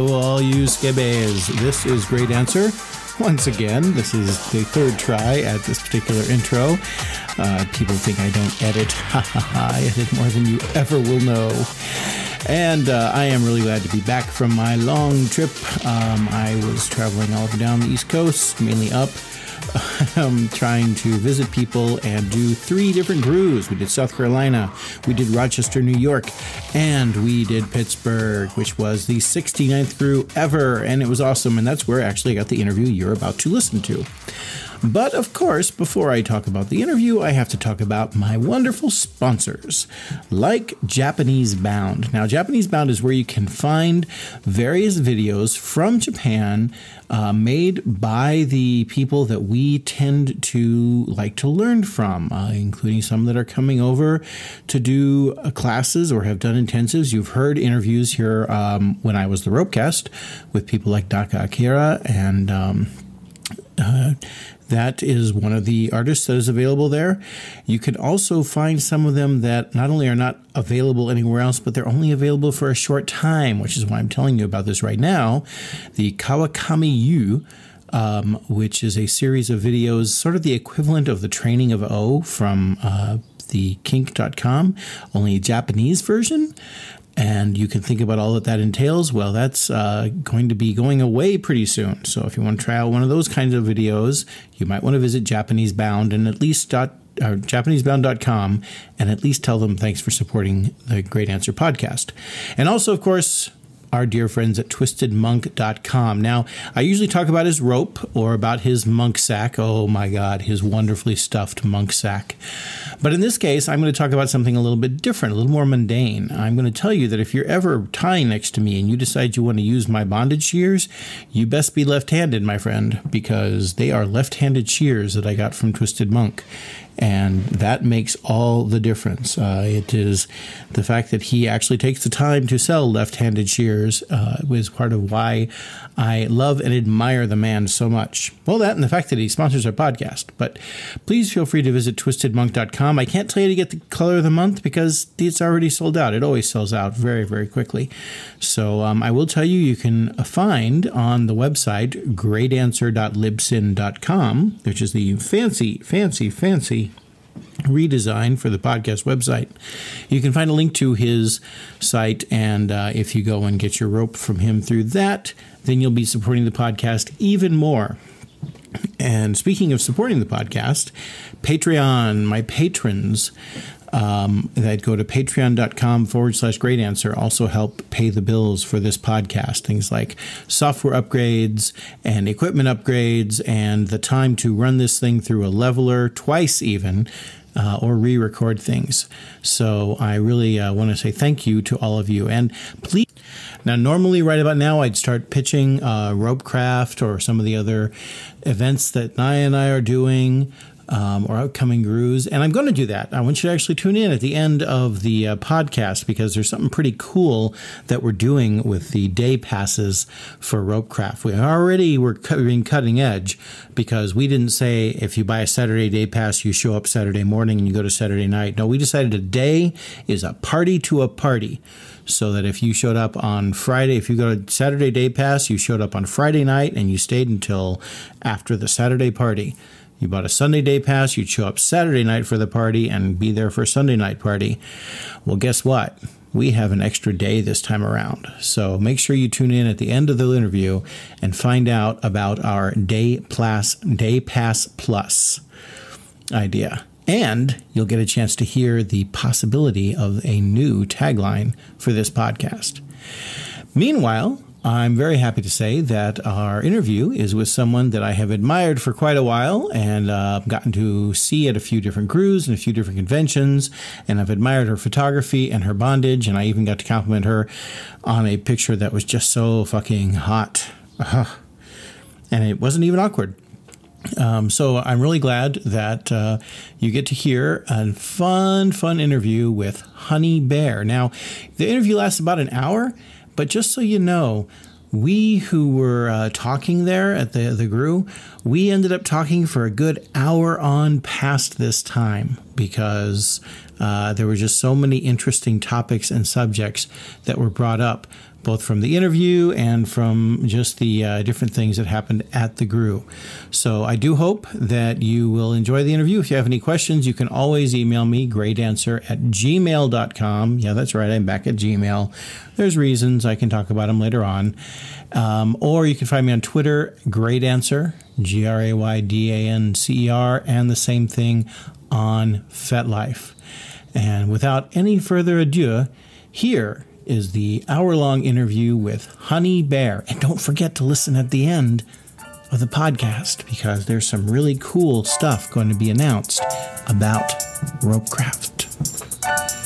Hello, all you skibbies. This is Graydancer. Once again, this is the third try at this particular intro. Uh, people think I don't edit. I edit more than you ever will know. And uh, I am really glad to be back from my long trip. Um, I was traveling all down the East Coast, mainly up, um, trying to visit people and do three different GRUEs. We did South Carolina, we did Rochester, New York, and we did Pittsburgh, which was the 69th GRUE ever. And it was awesome. And that's where I actually I got the interview you're about to listen to. But of course, before I talk about the interview, I have to talk about my wonderful sponsors, like Japanese Bound. Now, Japanese Bound is where you can find various videos from Japan uh, made by the people that we tend to like to learn from, uh, including some that are coming over to do uh, classes or have done intensives. You've heard interviews here um, when I was the Ropecast with people like Naka Akira and. Um, uh, that is one of the artists that is available there. You can also find some of them that not only are not available anywhere else, but they're only available for a short time, which is why I'm telling you about this right now. The Kawakami Yu. Um, which is a series of videos, sort of the equivalent of the training of O from uh, the kink.com, only a Japanese version and you can think about all that that entails. Well, that's uh, going to be going away pretty soon. So if you want to try out one of those kinds of videos, you might want to visit Japanese Bound and at least dot or japanesebound.com and at least tell them thanks for supporting the Graydancer podcast. And also, of course, our dear friends at twistedmonk.com. Now, I usually talk about his rope or about his monk sack. Oh my God, his wonderfully stuffed monk sack. But in this case, I'm going to talk about something a little bit different, a little more mundane. I'm going to tell you that if you're ever tying next to me and you decide you want to use my bondage shears, you best be left handed, my friend, because they are left handed shears that I got from Twisted Monk and that makes all the difference. Uh, it is the fact that he actually takes the time to sell left-handed shears uh, was part of why I love and admire the man so much. Well, that and the fact that he sponsors our podcast. But please feel free to visit twistedmonk.com. I can't tell you to get the color of the month because it's already sold out. It always sells out very, very quickly. So um, I will tell you, you can find on the website graydancer.libsyn.com, which is the fancy, fancy, fancy redesign for the podcast website. You can find a link to his site, and uh, if you go and get your rope from him through that, then you'll be supporting the podcast even more. And speaking of supporting the podcast, Patreon, my patrons um, that go to patreon.com forward slash graydancer also help pay the bills for this podcast. Things like software upgrades and equipment upgrades and the time to run this thing through a leveler twice even uh, or re record things. So I really uh, want to say thank you to all of you. And please, now, normally, right about now, I'd start pitching uh, Ropecraft or some of the other events that Naya and I are doing um, or upcoming GRUEs. And I'm going to do that. I want you to actually tune in at the end of the uh, podcast because there's something pretty cool that we're doing with the day passes for Ropecraft. We already were being cutting edge because we didn't say if you buy a Saturday day pass, you show up Saturday morning and you go to Saturday night. No, we decided a day is a party to a party so that if you showed up on Friday, if you got a Saturday day pass, you showed up on Friday night and you stayed until after the Saturday party. You bought a Sunday day pass, you'd show up Saturday night for the party and be there for Sunday night party. Well, guess what? We have an extra day this time around. So make sure you tune in at the end of the interview and find out about our day plus day pass plus idea. And you'll get a chance to hear the possibility of a new tagline for this podcast. Meanwhile, I'm very happy to say that our interview is with someone that I have admired for quite a while and uh, gotten to see at a few different GRUEs and a few different conventions. And I've admired her photography and her bondage. And I even got to compliment her on a picture that was just so fucking hot. And it wasn't even awkward. Um, so I'm really glad that uh, you get to hear a fun, fun interview with Honey Bare. Now, the interview lasts about an hour. But just so you know, we who were uh, talking there at the the GRUE, we ended up talking for a good hour on past this time because Uh, there were just so many interesting topics and subjects that were brought up both from the interview and from just the uh, different things that happened at the GRUE. So I do hope that you will enjoy the interview. If you have any questions, you can always email me, graydancer at gmail.com. Yeah, that's right, I'm back at Gmail. There's reasons I can talk about them later on. Um, or you can find me on Twitter, Graydancer, G R A Y D A N C E R, and the same thing on FetLife. And without any further ado, here is the hour long interview with Honey Bare. And don't forget to listen at the end of the podcast because there's some really cool stuff going to be announced about Ropecraft.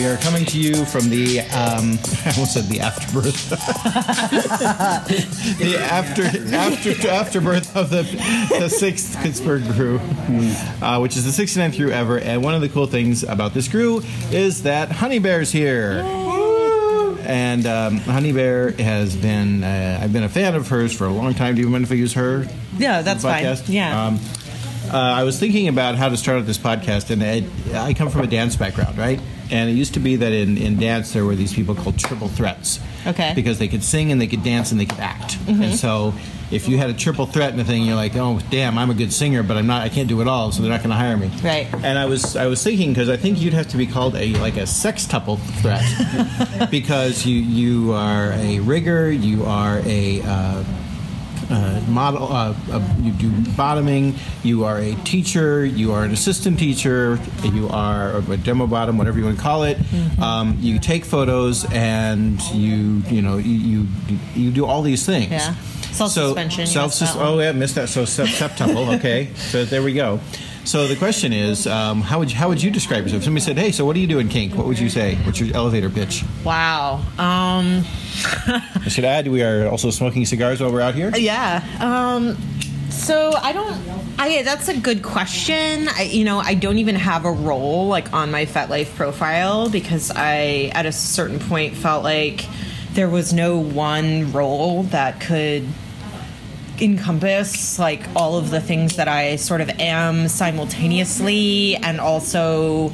We are coming to you from the, um, I almost said the afterbirth. the after, after, afterbirth of the, the sixth Pittsburgh GRUE, uh, which is the 69th GRUE ever. And one of the cool things about this GRUE is that Honey Bare's here. And um, Honey Bare has been, uh, I've been a fan of hers for a long time. Do you mind if I use her? Yeah, that's fine. podcast? Yeah. Um, uh, I was thinking about how to start out this podcast, and it, I come from a dance background, right? And it used to be that in, in dance there were these people called triple threats. Okay. Mm-hmm. Because they could sing and they could dance and they could act. And so if you had a triple threat in a thing, you're like, oh damn, I'm a good singer, but I'm not. I can't do it all, so they're not going to hire me. Right. And I was I was thinking because I think you'd have to be called a like a sextuple threat because you you are a rigger, you are a uh, uh, model. Uh, uh, you do bottoming. You are a teacher. You are an assistant teacher. You are a demo bottom, whatever you want to call it. Um, you take photos and you you know you you, you do all these things. Yeah. Self-suspension, So, self. Oh yeah, missed that. So sep- septuple. Okay. so there we go. So the question is, um, how would you, how would you describe yourself? If somebody said, "Hey, so what do you do in kink?" What would you say? What's your elevator pitch? wow. Um, I should add, we are also smoking cigars while we're out here. yeah. Um, so I don't. I that's a good question. I, you know, I don't even have a role like on my FetLife profile because I, at a certain point, felt like there was no one role that could encompass like all of the things that I sort of am simultaneously and also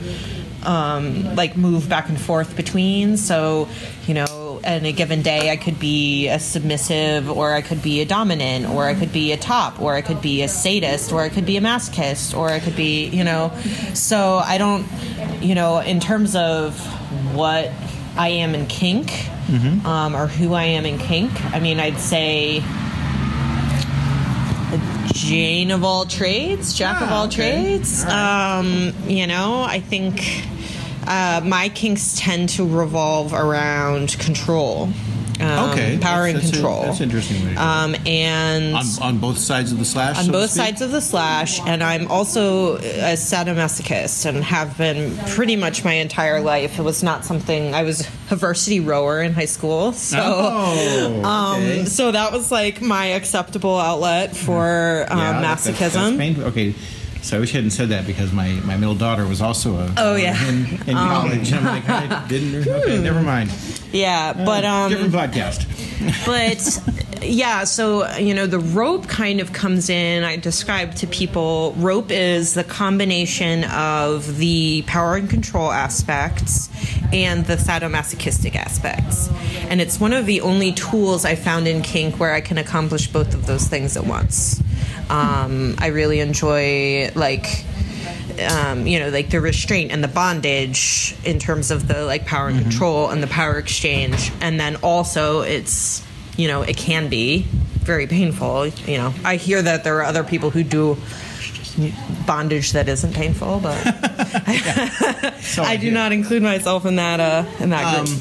um, like move back and forth between. So, you know, in a given day, I could be a submissive, or I could be a dominant, or I could be a top, or I could be a sadist, or I could be a masochist, or I could be, you know. So I don't, you know, in terms of what I am in kink, um, or who I am in kink, I mean, I'd say Jane of all trades, Jack of Ah, all okay. trades. Um, you know, I think uh, my kinks tend to revolve around control. Um, Okay, power that's- and that's a- control. that's interesting way to do it. Um, and on, on both sides of the slash. on so both sides of the slash, and I'm also a sadomasochist and have been pretty much my entire life. It was not something I was a varsity rower in high school, so Oh, okay. um, so that was like my acceptable outlet for um, Yeah, that's- that's- that's masochism. okay, so I wish I hadn't said that because my, my middle daughter was also a Oh, yeah. Um, in, in college. I'm like, I didn't. Okay, never mind. yeah, but um, Different podcast. but yeah so you know the rope kind of comes in i describe to people rope is the combination of the power and control aspects and the sadomasochistic aspects and it's one of the only tools i found in kink where i can accomplish both of those things at once um, i really enjoy like um, you know, like the restraint and the bondage in terms of the like power and control and the power exchange. And then also it's, you know, it can be very painful. You know, I hear that there are other people who do bondage that isn't painful, but I do not include myself in that, uh, in that group.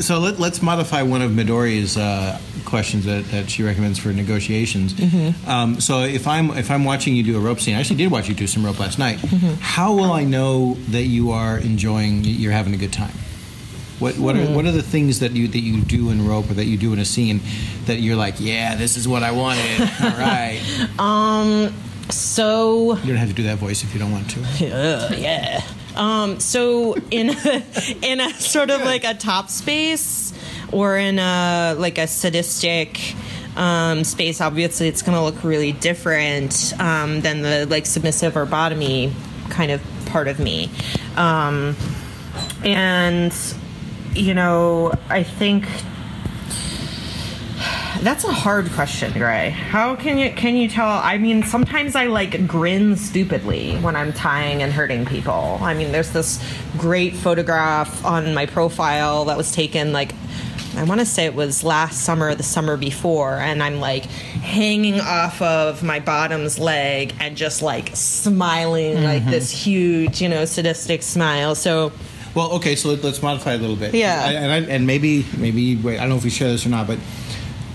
So let, let's modify one of Midori's uh, questions that, that she recommends for negotiations. Mm-hmm. Um, so if I'm if I'm watching you do a rope scene, I actually did watch you do some rope last night. Mm-hmm. How will I know that you are enjoying? You're having a good time. What what Hmm. are what are the things that you that you do in rope or that you do in a scene that you're like, yeah, this is what I wanted. All right. um. So You don't have to do that voice if you don't want to. Uh, yeah. Um, so in a, in a sort of like a top space or in a like a sadistic um, space, obviously it's going to look really different um, than the like submissive or bottomy kind of part of me. Um, and you know, I think that's a hard question, Gray. How can you can you tell? I mean, sometimes I like grin stupidly when I'm tying and hurting people. I mean, there's this great photograph on my profile that was taken like I want to say it was last summer or the summer before, and I'm like hanging off of my bottom's leg and just like smiling Mm-hmm. like this huge, you know, sadistic smile. So Well, okay, so let, us modify a little bit. Yeah. I, and I, and maybe maybe wait, I don't know if we share this or not, but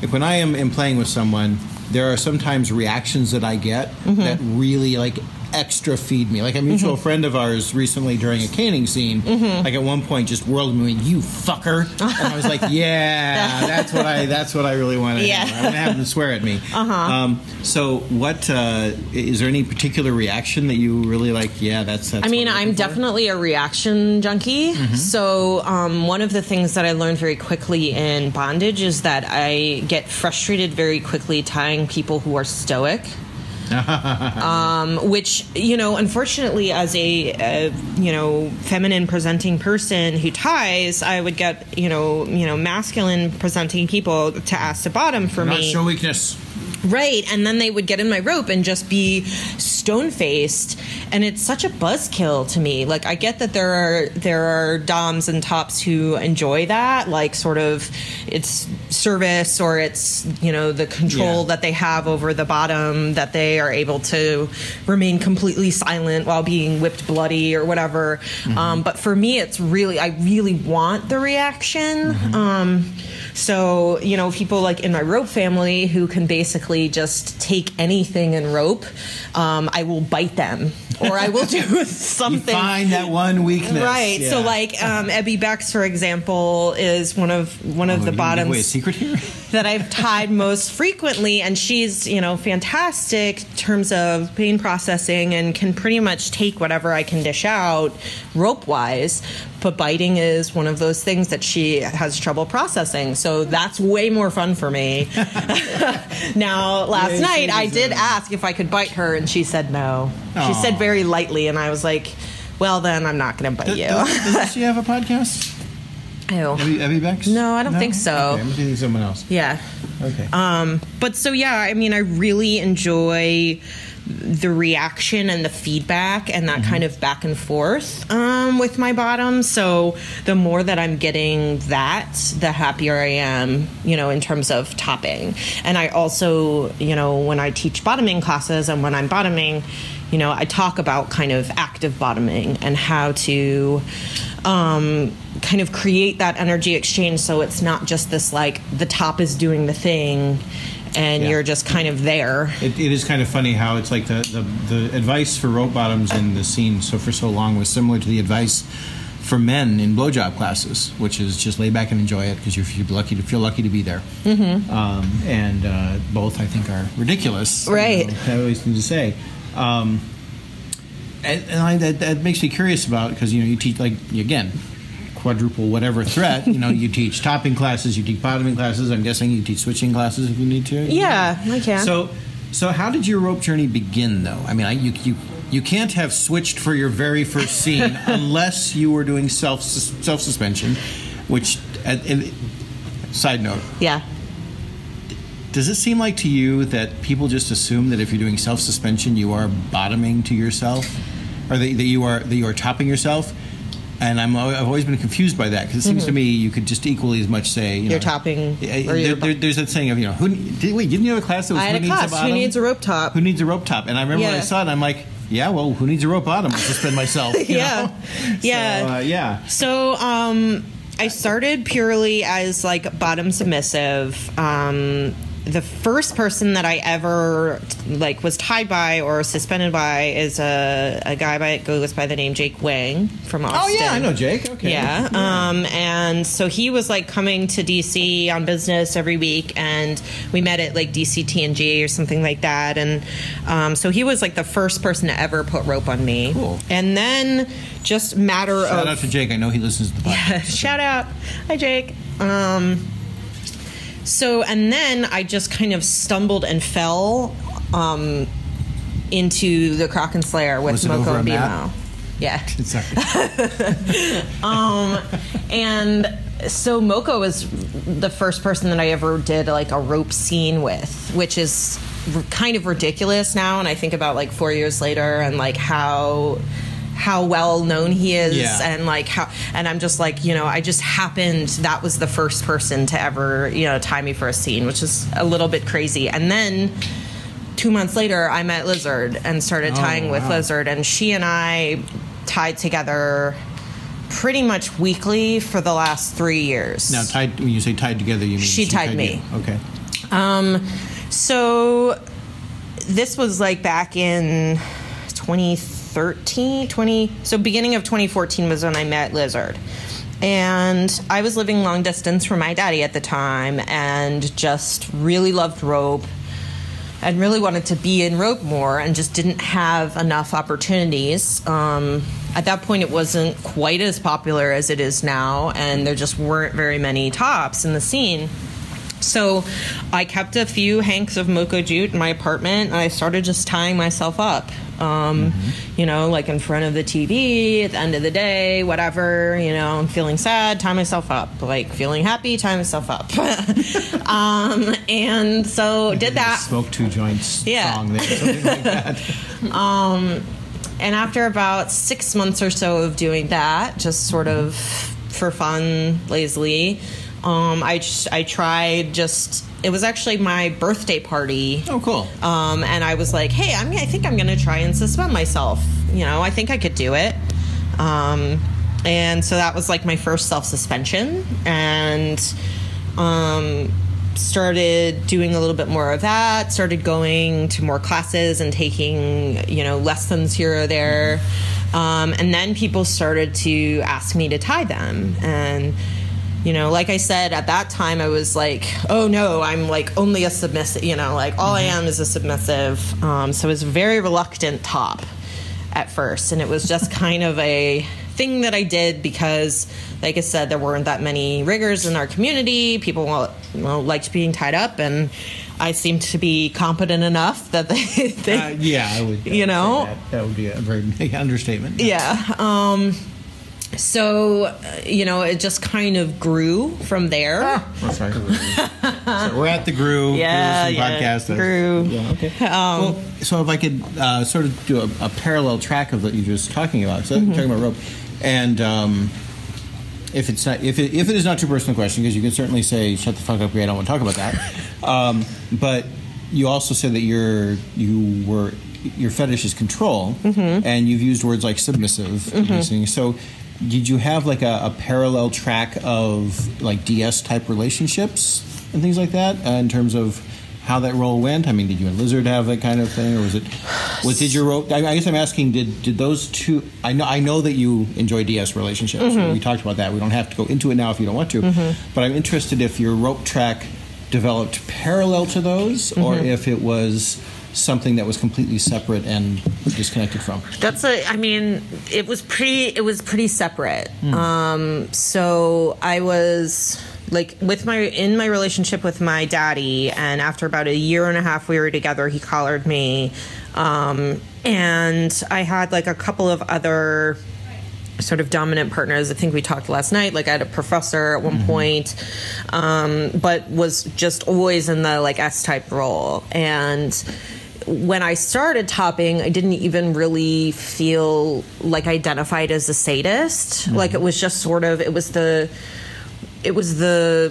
if when I am, am playing with someone, there are sometimes reactions that I get Mm-hmm. that really like extra feed me. Like a mutual Mm-hmm. friend of ours recently during a caning scene, like at one point just whirled me, "You fucker," and I was like, "Yeah, that's what I that's what I really want to Yeah. I'm gonna have them swear at me." Uh-huh. Um, so, what uh, is there any particular reaction that you really like? Yeah, that's. that's I mean, I'm definitely a reaction junkie. Mm-hmm. So, um, one of the things that I learned very quickly in bondage is that I get frustrated very quickly tying people who are stoic. um, which you know, unfortunately, as a, a you know feminine presenting person who ties, I would get you know you know masculine presenting people to ask to bottom for Not me. show weakness. Right, and then they would get in my rope and just be stone faced, and it's such a buzzkill to me. Like I get that there are there are doms and tops who enjoy that, like sort of it's service or it's you know the control Yeah. that they have over the bottom that they are able to remain completely silent while being whipped bloody or whatever. Um, but for me, it's really I really want the reaction. Um, so, you know, people like in my rope family who can basically just take anything and rope, um, I will bite them or I will do something. You find that one weakness. Right. So, like um, Ebby Bex, for example, is one of one of Oh, the give a secret here? that I've tied most frequently, and she's you know fantastic in terms of pain processing and can pretty much take whatever I can dish out rope wise. But biting is one of those things that she has trouble processing, so that's way more fun for me. now, last Yeah, night I did uh, ask if I could bite her, and she said no. She said very lightly, and I was like, "Well, then I'm not going to bite Does, you." does, does she have a podcast? Ew. Abby, Abby Bex? No, I don't think so. Okay, I'm thinking someone else. Yeah. Okay. Um, but so yeah, I mean, I really enjoy the reaction and the feedback and that kind of back and forth um, with my bottom. So the more that I'm getting that, the happier I am, you know, in terms of topping. And I also, you know, when I teach bottoming classes and when I'm bottoming, you know, I talk about kind of active bottoming and how to um, kind of create that energy exchange so it's not just this like the top is doing the thing and Yeah. you're just kind of there. It, it is kind of funny how it's like the, the, the advice for rope bottoms in the scene so for so long was similar to the advice for men in blowjob classes, which is just lay back and enjoy it because you're, you're lucky to feel lucky to be there. Mm-hmm. Um, and uh, both, I think, are ridiculous. Right. You know, I always need to say. Um, and, and I, that, that makes me curious about because you know you teach like again quadruple whatever threat. You know you teach topping classes, you teach bottoming classes. I'm guessing you teach switching classes if you need to. Yeah, I can. So, so how did your rope journey begin, though? I mean, I, you you you can't have switched for your very first scene unless you were doing self self suspension, which. uh, and- side note: yeah. Does it seem like to you that people just assume that if you're doing self suspension, you are bottoming to yourself, or that, that you are that you are topping yourself? And I'm I've always been confused by that because it seems to me you could just equally as much say you Mm-hmm. You're know, topping Yeah, there- you're there- there's that saying of you know who did, wait didn't you have a class that was I had who a needs class. a Who needs a rope top? Who needs a rope top? And I remember when I saw it, I'm like, yeah, well, who needs a rope bottom? I'll suspend myself. you Yeah. know? Yeah. So, uh, yeah. So, um, I started purely as like bottom submissive. Um, the first person that I ever like was tied by or suspended by is a, a guy by goes by the name Jake Wang from Austin. Oh yeah, I know Jake. Okay. Yeah. Um, and so he was like coming to DC on business every week, and we met at like DC TNG or something like that. And um, so he was like the first person to ever put rope on me. Cool. And then just matter Shout of shout out to Jake. I know he listens to the podcast. Shout out. Hi, Jake. Um, so, and then I just kind of stumbled and fell um, into the Kraken Slayer with Was it over Moko and? Bimo. Yeah. Um, and so Moko was the first person that I ever did like a rope scene with, which is r- kind of ridiculous now. And I think about like four years later and like how how well known he is Yeah. and like how and I'm just like you know I just happened that was the first person to ever you know tie me for a scene which is a little bit crazy and then two months later I met Lizard and started tying with Oh, wow. Lizard and she and I tied together pretty much weekly for the last three years. now, tied. When you say tied together, you mean She tied me. you. Okay. Um, so this was like back in 2013, 20. So beginning of 2014 was when I met Lizard. And I was living long distance from my daddy at the time and just really loved rope and really wanted to be in rope more and just didn't have enough opportunities. Um, at that point, it wasn't quite as popular as it is now, and there just weren't very many tops in the scene. So I kept a few hanks of Moko jute in my apartment, and I started just tying myself up. Um, You know, like in front of the TV at the end of the day, whatever. You know, I'm feeling sad, tie myself up. Like feeling happy, tie myself up. um, and so did that. Smoke two joints Yeah. song there, something like that. and after about six months or so of doing that, just sort of for fun, lazily, um, I I tried just. It was actually my birthday party. Oh, cool. Um, and I was like, hey, I'm, I think I'm going to try and suspend myself. You know, I think I could do it. Um, and so that was like my first self suspension. And um, started doing a little bit more of that, started going to more classes and taking, you know, lessons here or there. Um, and then people started to ask me to tie them. And you know, like I said, at that time I was like, oh no, I'm like only a submissive, you know, like all I am is a submissive. Um, so I was a very reluctant top at first. And it was just kind of a thing that I did because, like I said, there weren't that many riggers in our community. People well, well, liked being tied up, and I seemed to be competent enough that they, they Uh, yeah, I would. You know? that. that would be a very big understatement. yeah um so uh, you know it just kind of grew from there Oh, sorry. so we're at the GRUE. Yeah, yeah, podcast. GRUE. Yeah, okay. well, so if I could uh, sort of do a, a parallel track of what you were just talking about, so Mm-hmm. talking about rope, and um, if it's not, if it, if it is not too personal question, because you can certainly say, "Shut the fuck up, Gray, I don't want to talk about that." um, but you also said that you're you were your fetish is control, Mm-hmm. and you've used words like submissive. and these things. So. Did you have like a, a parallel track of like DS type relationships and things like that uh, in terms of how that role went? I mean, did you and Lizard have that kind of thing, or was it? Was did your rope? I, I guess I'm asking. Did did those two? I know I know that you enjoy DS relationships. Mm-hmm. We talked about that. We don't have to go into it now if you don't want to. Mm-hmm. But I'm interested if your rope track developed parallel to those, or mm-hmm. if it was something that was completely separate and disconnected from. That's a. I mean, it was pretty. It was pretty separate. Um, so I was like with my in my relationship with my daddy, and after about a year and a half we were together, he collared me, um, and I had like a couple of other sort of dominant partners. I think we talked last night. Like I had a professor at one point, um, but was just always in the like S type role. And when I started topping, I didn't even really feel like identified as a sadist. Like it was just sort of it was the it was the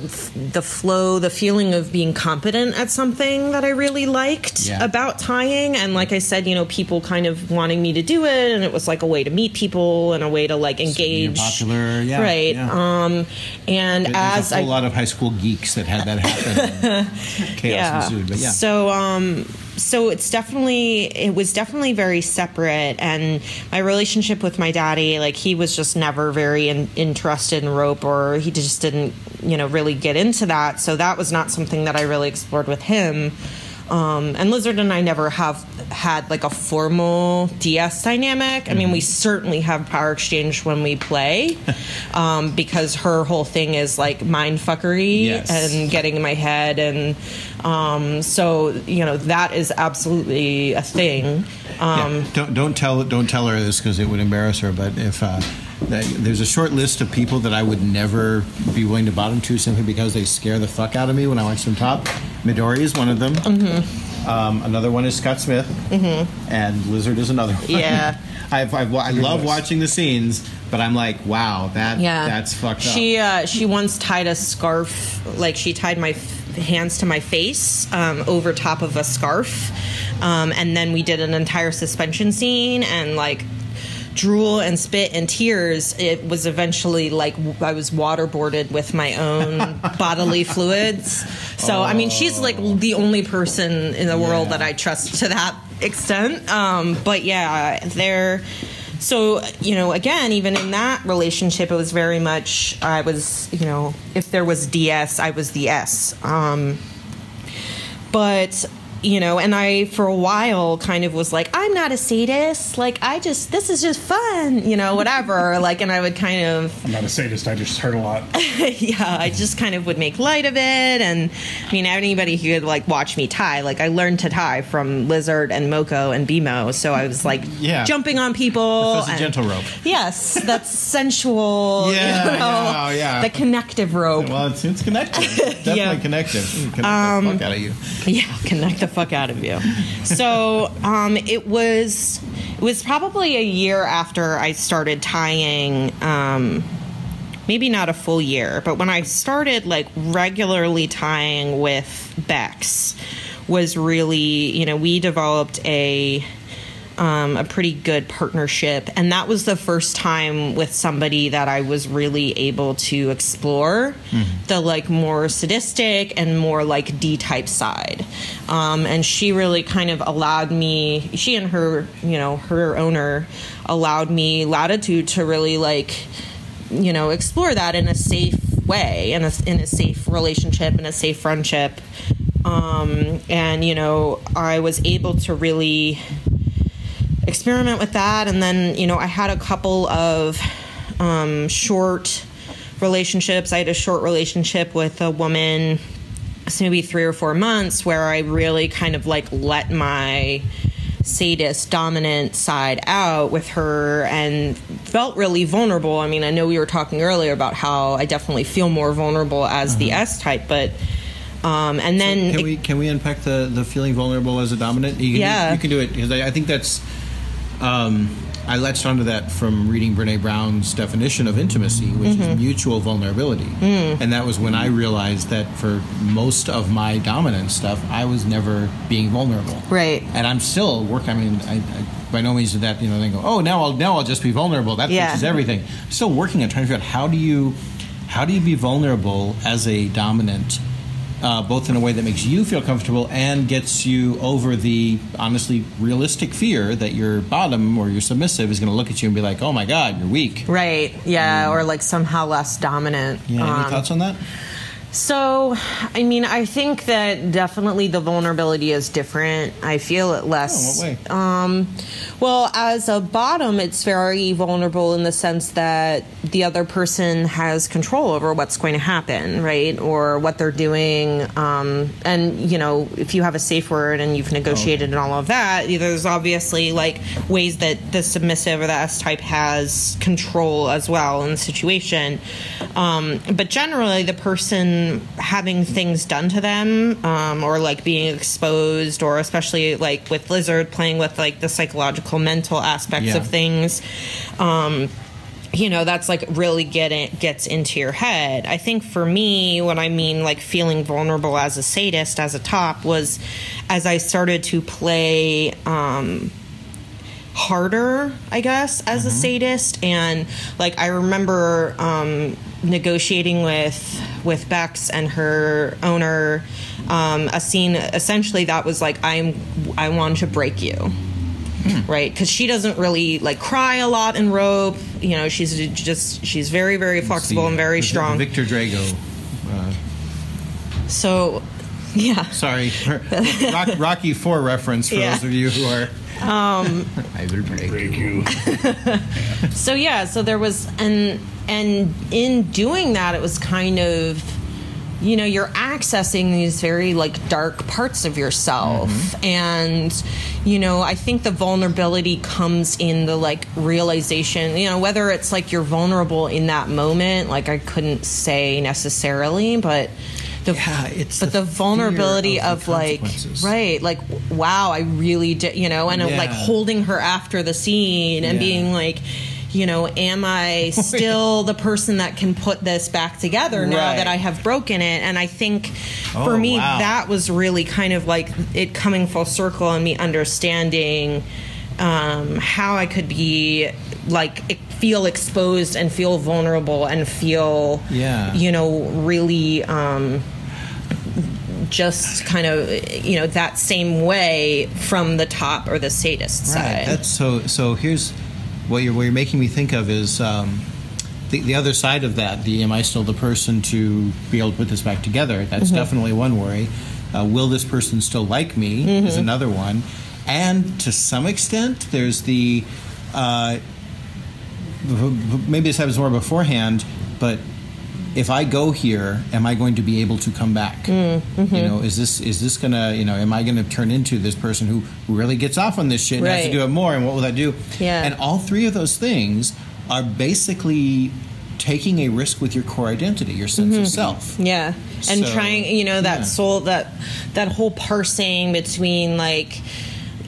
the flow, the feeling of being competent at something that I really liked Yeah. about tying. And like I said, you know, people kind of wanting me to do it, and it was like a way to meet people and a way to like engage. popular, yeah, right. yeah. Um, and There's as a whole I lot of high school geeks that had that happen. Chaos ensued, but yeah. So um so it's definitely it was definitely very separate. And my relationship with my daddy like he was just never very in, interested in rope or he just didn't you know really get into that. So that was not something that I really explored with him um, and Lizard and I never have had like a formal DS dynamic. I mean, Mm-hmm. we certainly have power exchange when we play, um, because her whole thing is like mind fuckery Yes. and getting in my head, and um, so you know that is absolutely a thing. Um, yeah. Don't don't tell don't tell her this because it would embarrass her. But if uh, there's a short list of people that I would never be willing to bottom to simply because they scare the fuck out of me when I watch them top. Midori is one of them. Mm-hmm. Um, another one is Scott Smith, and Lizard is another one. Yeah. I've, I've, I love watching the scenes, but I'm like, wow, that Yeah, that's fucked up. She uh, she once tied a scarf, like she tied my f- hands to my face um, over top of a scarf, um, and then we did an entire suspension scene and like drool and spit and tears. It was eventually like I was waterboarded with my own bodily fluids. So I mean, she's like the only person in the world that I trust to that extent. Um, but yeah, they're so you know again even in that relationship it was very much i was you know if there was ds i was the s um but you know and i for a while kind of was like i'm not a sadist like i just this is just fun you know whatever like and i would kind of I'm not a sadist. I just hurt a lot. yeah, I just kind of would make light of it. And I mean, anybody who could like watch me tie, like I learned to tie from Lizard and Moko and Bimo. So I was like Yeah. jumping on people. That's a gentle rope. Yes, that's sensual. Yeah, you know, yeah, yeah. The connective rope. Well, it's, it's connective. Definitely Yeah. Um, connected. It'll the fuck out of you. Yeah, connect the fuck out of you. So um, it was it was probably a year after I started tying. Um, maybe not a full year, but when I started like regularly tying with Bex, was really you know we developed a um, a pretty good partnership, and that was the first time with somebody that I was really able to explore the like more sadistic and more like D type side. Um, and she really kind of allowed me. She and her, you know, her owner allowed me latitude to really like, you know, explore that in a safe way, in a in a safe relationship, in a safe friendship. Um, and you know, I was able to really experiment with that and then you know i had a couple of um, short relationships i had a short relationship with a woman it's maybe three or four months where i really kind of like let my sadist dominant side out with her and felt really vulnerable i mean i know we were talking earlier about how i definitely feel more vulnerable as the s type but um, and then Can we can we unpack the the feeling vulnerable as a dominant? You can Yeah. do, you can do it because I, I think that's. Um, I latched onto that from reading Brene Brown's definition of intimacy, which Mm-hmm. is mutual vulnerability, Mm. and that was when I realized that for most of my dominant stuff, I was never being vulnerable. Right. And I'm still working. I mean, I, I, by no means did that. You know, they go, oh, now I'll now I'll just be vulnerable. That Yeah. fixes everything. I'm still working on trying to figure out how do you how do you be vulnerable as a dominant uh, both in a way that makes you feel comfortable and gets you over the honestly realistic fear that your bottom or your submissive is going to look at you and be like, "Oh my God, you're weak." right yeah or like somehow less dominant Yeah, any Um, thoughts on that? So, I mean, I think that definitely the vulnerability is different. I feel it less. Oh, what way? Um, well, as a bottom, it's very vulnerable in the sense that the other person has control over what's going to happen, right? Or what they're doing. Um, and, you know, if you have a safe word and you've negotiated and all of that, there's obviously like ways that the submissive or the S type has control as well in the situation. Um, but generally, the person having things done to them um, or like being exposed, or especially like with Lizard playing with like the psychological, mental aspects Yeah. of things. Um, you know that's like really getting gets into your head i think for me what i mean like feeling vulnerable as a sadist as a top was as i started to play um harder i guess as a sadist and like i remember um negotiating with with bex and her owner um a scene essentially that was like i'm i want to break you right because she doesn't really like cry a lot in rope you know she's just she's very very flexible The- and very strong Victor Drago. Uh, so yeah sorry, Rock, Rocky Four reference for Yeah. those of you who are. Um, I will break, you. so yeah so there was and and in doing that it was kind of you know you're accessing these very like dark parts of yourself. And you know i think the vulnerability comes in the like realization you know whether it's like you're vulnerable in that moment like i couldn't say necessarily but the, Yeah, it's but the the, vulnerability of of, like right like wow i really did you know and Yeah. like holding her after the scene and Yeah. being like you know am i still the person that can put this back together now Right. that i have broken it and i think Oh, for me wow. that was really kind of like it coming full circle and me understanding um, how i could be like feel exposed and feel vulnerable and feel Yeah. you know really um, just kind of you know that same way from the top or the sadist Right. side. That's so. So here's what you're what you're making me think of is um, the the other side of that. The am I still the person to be able to put this back together? That's Mm-hmm. definitely one worry. Uh, will this person still like me? Mm-hmm. Is another one. And to some extent, there's the uh, maybe this happens more beforehand, but if I go here, am I going to be able to come back? Mm-hmm. You know, is this is this gonna you know, am I going to turn into this person who really gets off on this shit and has to do it more? And what will that do? Yeah. And all three of those things are basically taking a risk with your core identity, your sense of self. Yeah, and So, trying, you know, that yeah. soul, that that whole parsing between like,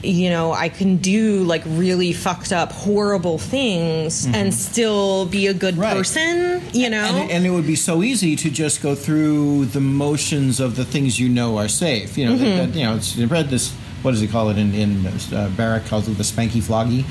you know, I can do like really fucked up, horrible things and still be a good Mm-hmm. Right. person. You know, And, and it would be so easy to just go through the motions of the things you know are safe. You know, Mm-hmm. that, that, you know, it's read this. What does he call it in in uh, Barrack calls it the spanky floggy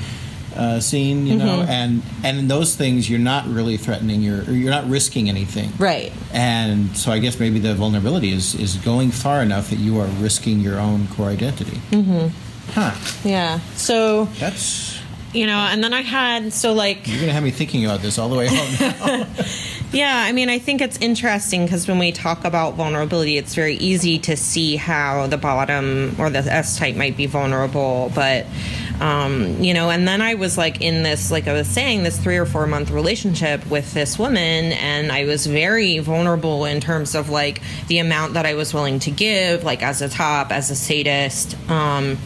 uh, scene. You know, Mm-hmm. and and in those things you're not really threatening. You're or you're not risking anything. right? And so I guess maybe the vulnerability is is going far enough that you are risking your own core identity. Mm-hmm. Huh. Yeah. So That's you know, and then I had so like you're gonna have me thinking about this all the way home. Yeah, I mean, I think it's interesting because when we talk about vulnerability, it's very easy to see how the bottom or the S type might be vulnerable. But, um, you know, and then I was like in this, like I was saying, this three or four month relationship with this woman, and I was very vulnerable in terms of like the amount that I was willing to give, like as a top, as a sadist. Um,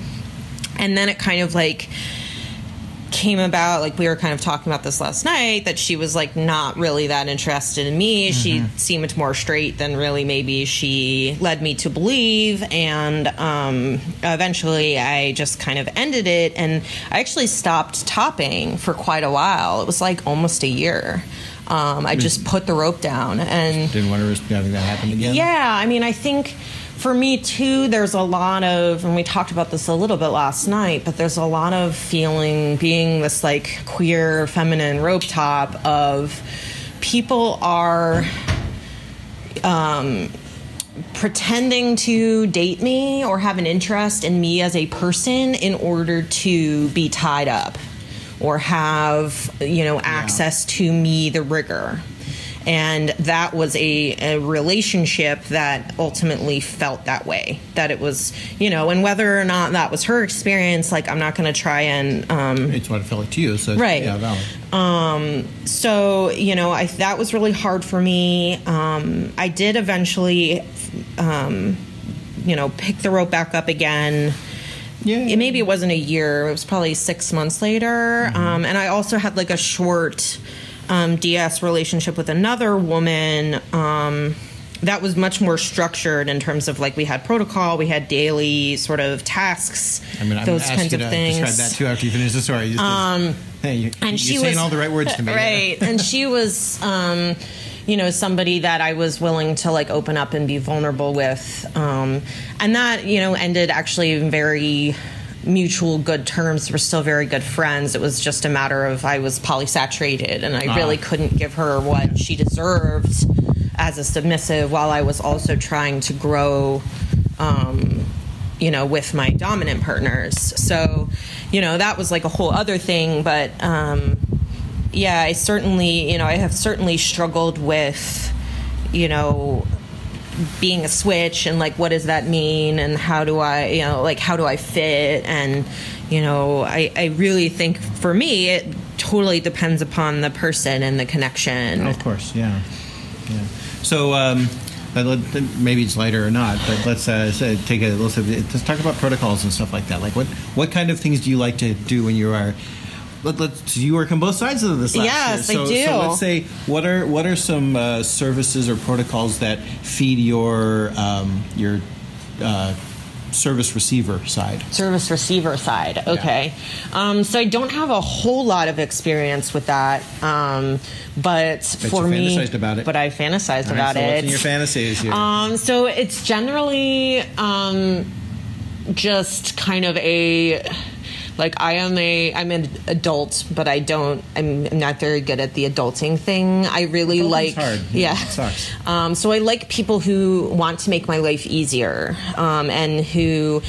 and then it kind of like, came about like we were kind of talking about this last night that she was like not really that interested in me. She seemed more straight than really maybe she led me to believe. And um, eventually i just kind of ended it. And i actually stopped topping for quite a while. It was like almost a year. Um, i just put the rope down and Didn't want to risk having that happen again. yeah, I mean, I think for me too, there's a lot of, and we talked about this a little bit last night, but there's a lot of feeling being this like queer, feminine rope top of people are um, pretending to date me or have an interest in me as a person in order to be tied up or have you know access to me the rigor and that was a, a relationship that ultimately felt that way that it was you know and whether or not that was her experience like i'm not going to try and um, It's what it felt like to you. So Right. Yeah, valid. so you know I, that was really hard for me um, i did eventually um, you know pick the rope back up again Yeah. it, maybe it wasn't a year it was probably six months later um, and i also had like a short um, ds relationship with another woman um, that was much more structured in terms of like we had protocol we had daily sort of tasks I mean, I'm those kinds you of to things describe that too after you finish the story. Just- just- Hey, you, and you're she saying was all the right words to me. right and she was um you know somebody that i was willing to like open up and be vulnerable with um and that you know ended actually very mutual good terms we're still very good friends it was just a matter of i was polysaturated and i really Ah. couldn't give her what she deserved as a submissive while i was also trying to grow um you know, with my dominant partners. So, you know, that was like a whole other thing. But um, yeah, I certainly, you know, I have certainly struggled with, you know, being a switch and like what does that mean and how do I, you know, like how do I fit and you know, I, I really think for me it totally depends upon the person and the connection. Of course, yeah, yeah. So um, maybe it's later or not, but let's uh, take a let's, let's talk about protocols and stuff like that. Like what what kind of things do you like to do when you are let, let's you work on both sides of this. Yes, I year. so, do. So let's say what are what are some uh, services or protocols that feed your um, your uh, service receiver side? service receiver side. Okay. Um, so I don't have a whole lot of experience with that. Um, but for you me, fantasized about it. but I fantasized All right, about so it. What's in your fantasies here? Um, so it's generally um, just kind of a like I am a I'm an adult, but I don't I'm, I'm not very good at the adulting thing. I really Adulting's like hard. yeah. It sucks. Um, so I like people who want to make my life easier um, and who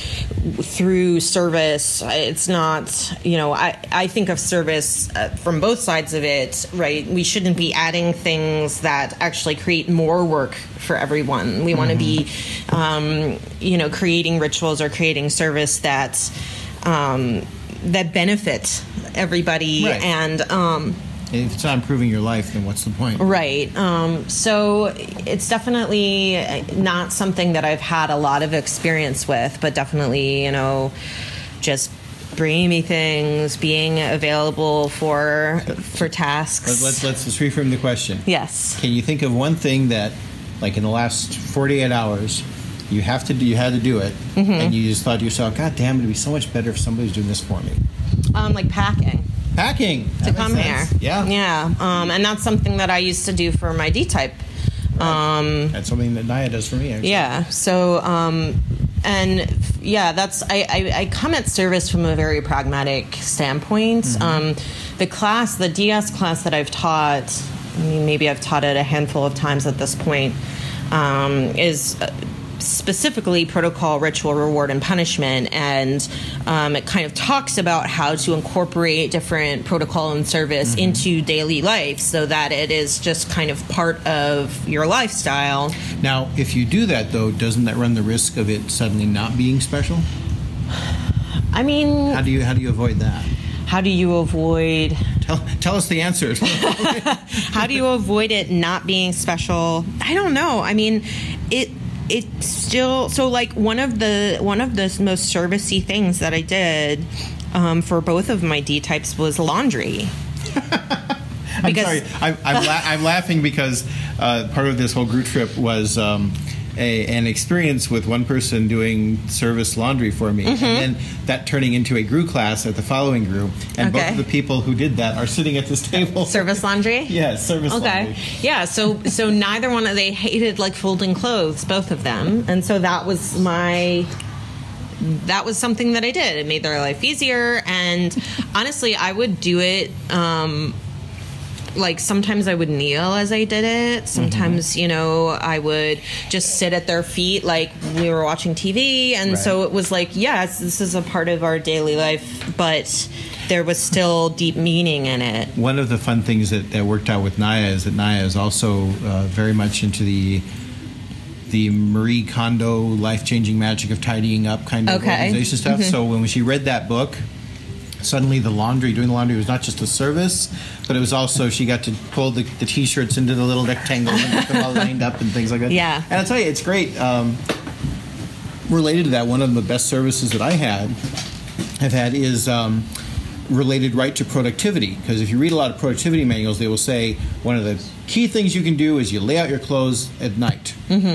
through service it's not you know I, I think of service uh, from both sides of it right we shouldn't be adding things that actually create more work for everyone we want to be um, you know creating rituals or creating service that um, that benefit everybody Right. and um, if it's not improving your life, then what's the point? Right. Um, so it's definitely not something that I've had a lot of experience with, but definitely, you know, just bringing me things, being available for for tasks. Let's let's, let's, reframe the question. yes. Can you think of one thing that, like in the last 48 hours, you have to do, you had to do it, Mm-hmm. and you just thought to yourself, God damn, it'd be so much better if somebody was doing this for me. Um, like packing Packing to come here. Yeah, Yeah. Um, and that's something that I used to do for my D type. Um, That's something that Naya does for me. Actually. Yeah. So, um, and yeah, that's I, I, I come at service from a very pragmatic standpoint. Um, the class, the DS class that I've taught, I mean, maybe I've taught it a handful of times at this point, um, is. Specifically, protocol, ritual, reward, and punishment, and um, it kind of talks about how to incorporate different protocol and service into daily life so that it is just kind of part of your lifestyle. Now, if you do that, though, doesn't that run the risk of it suddenly not being special? I mean, How do you how do you avoid that? how do you avoid Tell tell us the answers. how do you avoid it not being special i don't know i mean it it still so like one of the one of the most servicey things that i did um, for both of my d types was laundry I'm Because- sorry. I'm, I'm, la- I'm laughing because uh, part of this whole group trip was um, a, an experience with one person doing service laundry for me, Mm-hmm. and then that turning into a GRUE class at the following group. And both of the people who did that are sitting at this table. service laundry Yeah, service laundry. okay laundry. yeah so so neither one of they hated like folding clothes both of them and so that was my that was something that I did. It made their life easier, and honestly, I would do it. Um, like sometimes I would kneel as I did it. Sometimes, you know, I would just sit at their feet like we were watching TV. And so it was like, yes, this is a part of our daily life, but there was still deep meaning in it. One of the fun things that, that worked out with Naya is that Naya is also uh, very much into the the Marie Kondo life changing magic of tidying up kind of Okay. Mm-hmm. organization stuff. So when she read that book, suddenly the laundry, doing the laundry was not just a service, but it was also she got to pull the, the t-shirts into the little rectangles and get them all lined up and things like that. Yeah. and I'll tell you, it's great. Um, related to that, one of the best services that I had have had is um, related right to productivity. Because if you read a lot of productivity manuals, they will say one of the key things you can do is you lay out your clothes at night.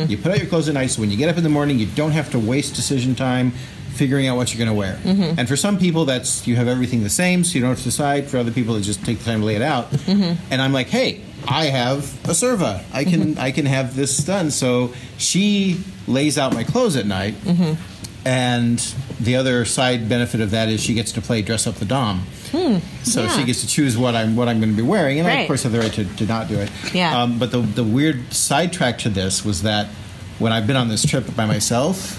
You put out your clothes at night, so when you get up in the morning, you don't have to waste decision time figuring out what you're going to wear. Mm-hmm. And for some people, that's you have everything the same, so you don't have to decide. For other people, it's just take the time to lay it out. Mm-hmm. And I'm like, hey, I have a serva. I can Mm-hmm. I can have this done. So she lays out my clothes at night. Mm-hmm. And the other side benefit of that is she gets to play dress up the dom. So yeah. she gets to choose what I'm what I'm going to be wearing, and I, of course have the right to, to not do it. Yeah. Um, but the the weird sidetrack to this was that when I've been on this trip by myself,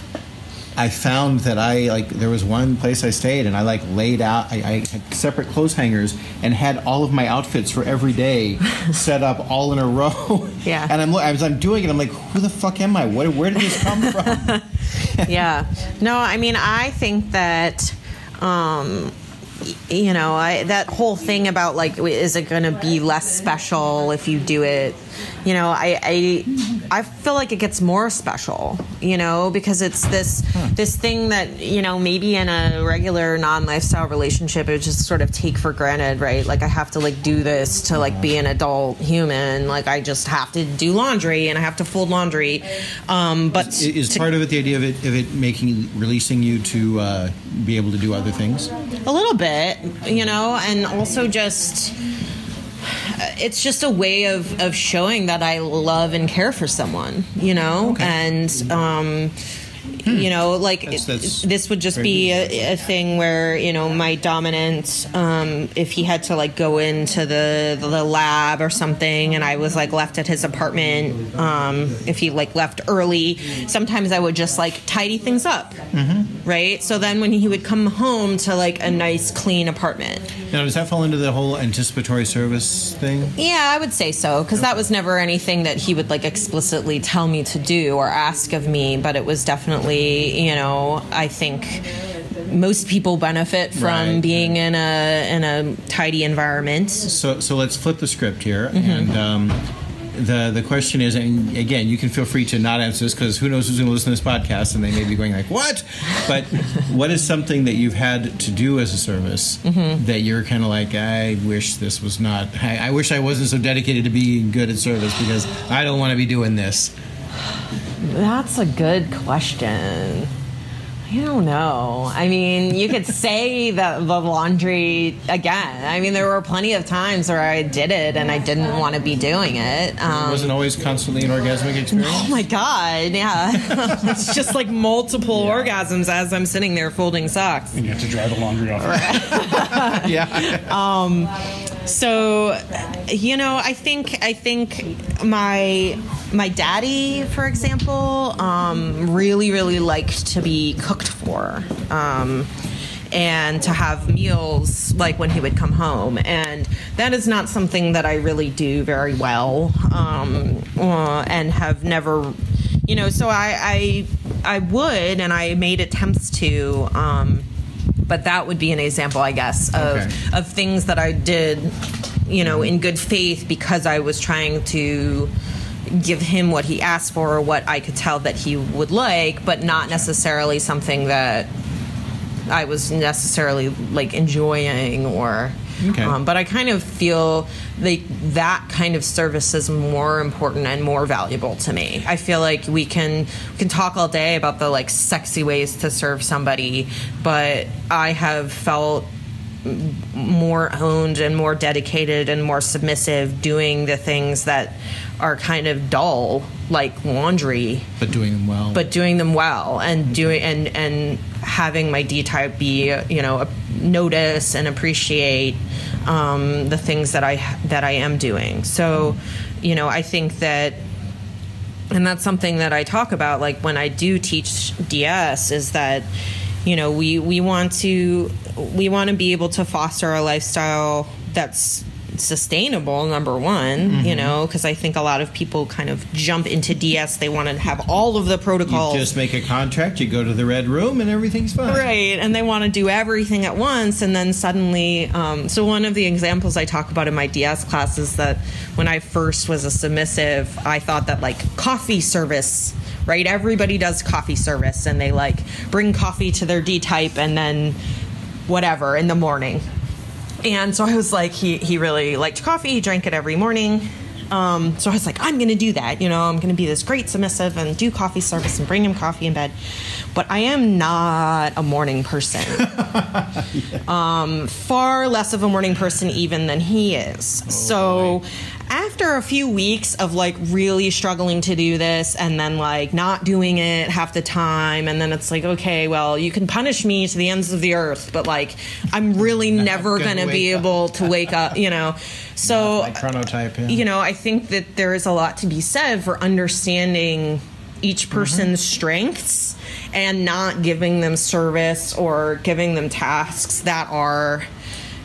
I found that I like there was one place I stayed and I like laid out I, I had separate clothes hangers and had all of my outfits for every day set up all in a row. Yeah. And I'm as I'm doing it, I'm like, who the fuck am I? What where did this come from? yeah. No, I mean, I think that, um, you know, I, that whole thing about like, is it going to be less special if you do it? You know, I, I, I feel like it gets more special. You know, because it's this this thing that you know maybe in a regular non lifestyle relationship it would just sort of take for granted, right? Like I have to like do this to like be an adult human. Like I just have to do laundry and I have to fold laundry. Um, but I- Is to- part of it the idea of it of it making releasing you to uh, be able to do other things? A little bit, you know, and also just it's just a way of, of showing that I love and care for someone, you know, and um, you know, like That's- that's this would just be a, a thing where you know my dominant, um, if he had to like go into the the lab or something, and I was like left at his apartment, um, if he like left early, sometimes I would just like tidy things up, right? So then when he would come home to like a nice clean apartment. Now, does that fall into the whole anticipatory service thing? Yeah, I would say so because that was never anything that he would like explicitly tell me to do or ask of me, but it was definitely, you know, I think most people benefit from Right. being in a in a tidy environment. So, so let's flip the script here, Mm-hmm. and um, the the question is, and again, you can feel free to not answer this because who knows who's going to listen to this podcast, and they may be going like, "What?" But what is something that you've had to do as a service Mm-hmm. that you're kind of like, "I wish this was not. I, I wish I wasn't so dedicated to being good at service because I don't want to be doing this." That's a good question. I don't know. I mean, you could say that the laundry again. I mean, there were plenty of times where I did it and I didn't want to be doing it. It Um, wasn't always constantly an orgasmic experience. Oh my god, yeah. it's just like multiple orgasms as I'm sitting there folding socks. And you have to dry the laundry off. yeah. So, you know, I think I think my my daddy, for example, um, really really liked to be cooked for. Um, and to have meals like when he would come home and that is not something that i really do very well um, uh, and have never you know so I, I i would and i made attempts to um, but that would be an example i guess of Okay. of things that i did you know in good faith because i was trying to give him what he asked for or what i could tell that he would like but not necessarily something that I was necessarily like enjoying or. Okay. Um, but I kind of feel like that kind of service is more important and more valuable to me. I feel like we can we can talk all day about the like sexy ways to serve somebody, but I have felt more owned and more dedicated and more submissive doing the things that are kind of dull like laundry But doing them well. but doing them well and doing and and having my D type be you know notice and appreciate um, the things that I that I am doing. So, you know, I think that. And that's something that I talk about, like when I do teach DS, is that, you know, we we want to we want to be able to foster a lifestyle that's sustainable number one you know because i think a lot of people kind of jump into ds they want to have all of the you protocols just make a contract, you go to the red room, and everything's fine. Right, and they want to do everything at once, and then suddenly. Um, so, one of the examples I talk about in my DS class is that when I first was a submissive, I thought that like coffee service, right? Everybody does coffee service, and they like bring coffee to their D type and then whatever in the morning. And so I was like, he, he really liked coffee, he drank it every morning. Um, so I was like, I'm going to do that. You know, I'm going to be this great submissive and do coffee service and bring him coffee in bed. But I am not a morning person. um, far less of a morning person even than he is. so after a few weeks of like really struggling to do this and then like not doing it half the time and then it's like okay well you can punish me to the ends of the earth but like i'm really never gonna gonna be up. able to wake up you know so chronotype. Yeah. you know i think that there is a lot to be said for understanding each Mm-hmm. person's strengths and not giving them service or giving them tasks that are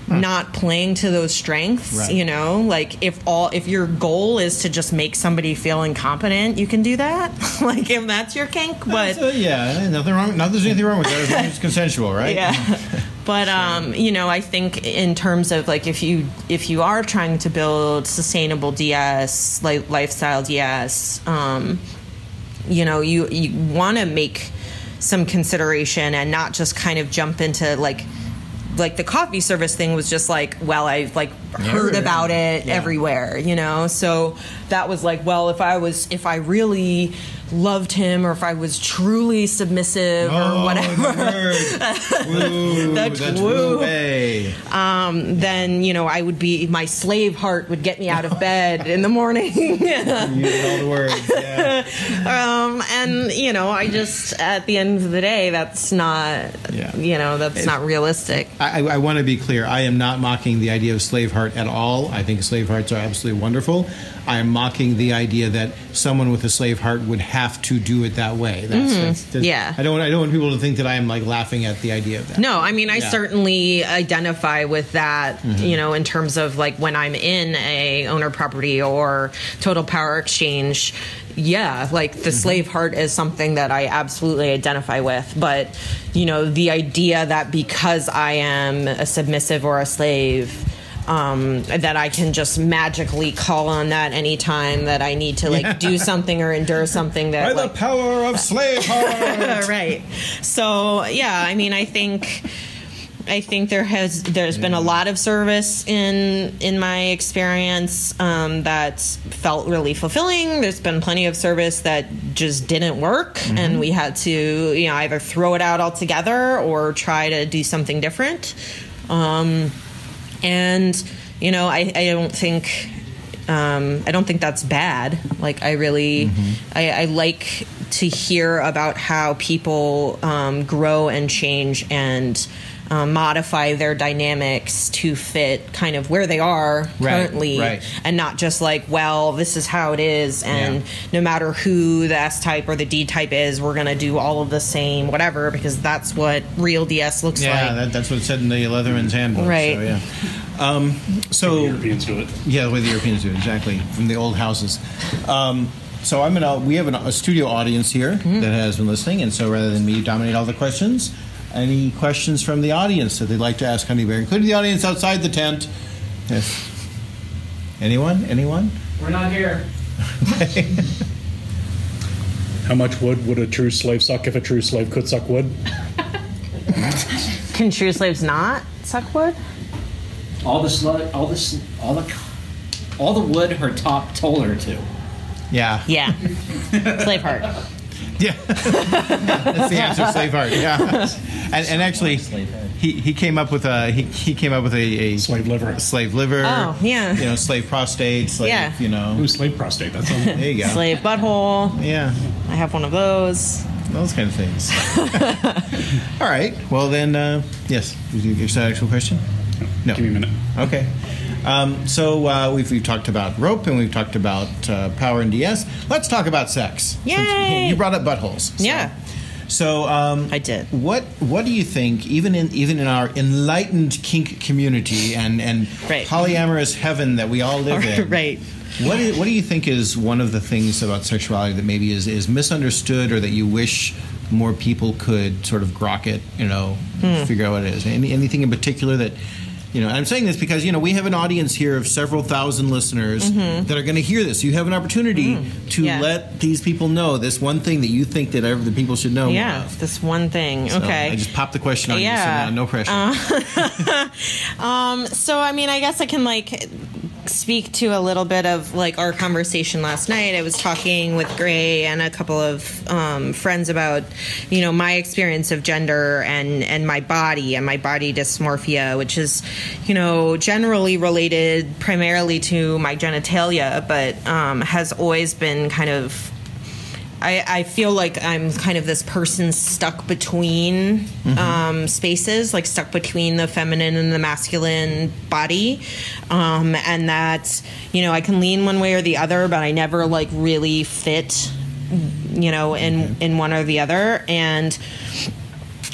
not playing to those strengths Right. you know like if all if your goal is to just make somebody feel incompetent you can do that like if that's your kink but So, yeah, nothing wrong. Not there's anything wrong with that as long as it's consensual, right? yeah but um you know i think in terms of like if you if you are trying to build sustainable ds like lifestyle ds um you know you you want to make some consideration and not just kind of jump into like like the coffee service thing was just like well i've like heard yeah. about it Yeah. everywhere you know so that was like well if i was if i really loved him or if i was truly submissive Oh, or whatever. Woo, That's that's woo. Hey. then you know I would be my slave heart would get me out of bed in the morning. Using all the words. Yeah. um, and you know I just at the end of the day that's not Yeah. you know that's not realistic. I, I want to be clear. I am not mocking the idea of slave heart at all. I think slave hearts are absolutely wonderful. I am mocking the idea that someone with a slave heart would have to do it that way. That's, that's, that's- Mm-hmm. Yeah. I don't. I don't want people to think that I am like laughing at the idea of that. No, I mean I Yeah. certainly identify with that. You know, in terms of like when I'm in a owner property or total power exchange. Yeah, like the slave heart is something that I absolutely identify with. But you know, the idea that because I am a submissive or a slave. Um, that I can just magically call on that anytime that I need to like do something or endure something that By the power of slave heart. right. So yeah, I mean, I think I think there has there's been a lot of service in in my experience um, that felt really fulfilling. There's been plenty of service that just didn't work, and we had to you know either throw it out altogether or try to do something different. Um, and you know, I, I don't think um, I don't think that's bad. Like I really, I, I like to hear about how people um, grow and change and um, modify their dynamics to fit kind of where they are currently, right. and not just like, well, this is how it is, and Yeah. no matter who the S type or the D type is, we're gonna do all of the same, whatever, because that's what real DS looks Yeah, like. that, that's what it said in the Leatherman's handbook. Right. So, yeah. Um, so Europeans do it. Yeah, the way the Europeans do it, exactly from the old houses. Um, so I'm gonna. We have an, a studio audience here Mm-hmm. that has been listening, and so rather than me dominate all the questions, any questions from the audience that they'd like to ask Honey Bare, including the audience outside the tent? Yes. Anyone? Anyone? We're not here. How much wood would a true slave suck if a true slave could suck wood? Can true slaves not suck wood? All the slu- all the s- all the all the wood her top told her to. Yeah. Yeah. Slave heart. Yeah. That's the answer, slave heart. Yeah. And, and actually, he, he came up with a he, he came up with a, a Slave liver. slave liver. Oh, yeah. You know, slave prostate. Slave. Yeah. You know. Ooh, slave prostate. That's on. There you go. Slave butthole. Yeah. I have one of those. Those kind of things. All right. Well, then, uh, yes. Is your- your actual question? No. Give me a minute. Okay. Um, so uh, we've, we've talked about rope and we've talked about uh, power and DS. Let's talk about sex. Yay! You brought up buttholes. So- Yeah. So um, I did. What What do you think? Even in even in our enlightened kink community and and Right. polyamorous heaven that we all live in, right. what do, what do you think is one of the things about sexuality that maybe is, is misunderstood or that you wish more people could sort of grok it, you know, Hmm. figure out what it is? Any, anything in particular that, you know, I'm saying this because, you know, we have an audience here of several thousand listeners that are going to hear this. You have an opportunity to Mm-hmm. Yeah. let these people know this one thing that you think that the people should know Yeah. This one thing. So okay. I just popped the question on you, Yeah. Uh, so no pressure. Um, so I mean, I guess I can like speak to a little bit of like our conversation last night. I was talking with Gray and a couple of um, friends about, you know, my experience of gender and and my body and my body dysmorphia, which is, you know, generally related primarily to my genitalia, but um, has always been kind of I, I, feel like I'm kind of this person stuck between mm-hmm. um, spaces, like stuck between the feminine and the masculine body. Um, and that, you know, I can lean one way or the other, but I never like really fit, you know, in, in one or the other. And,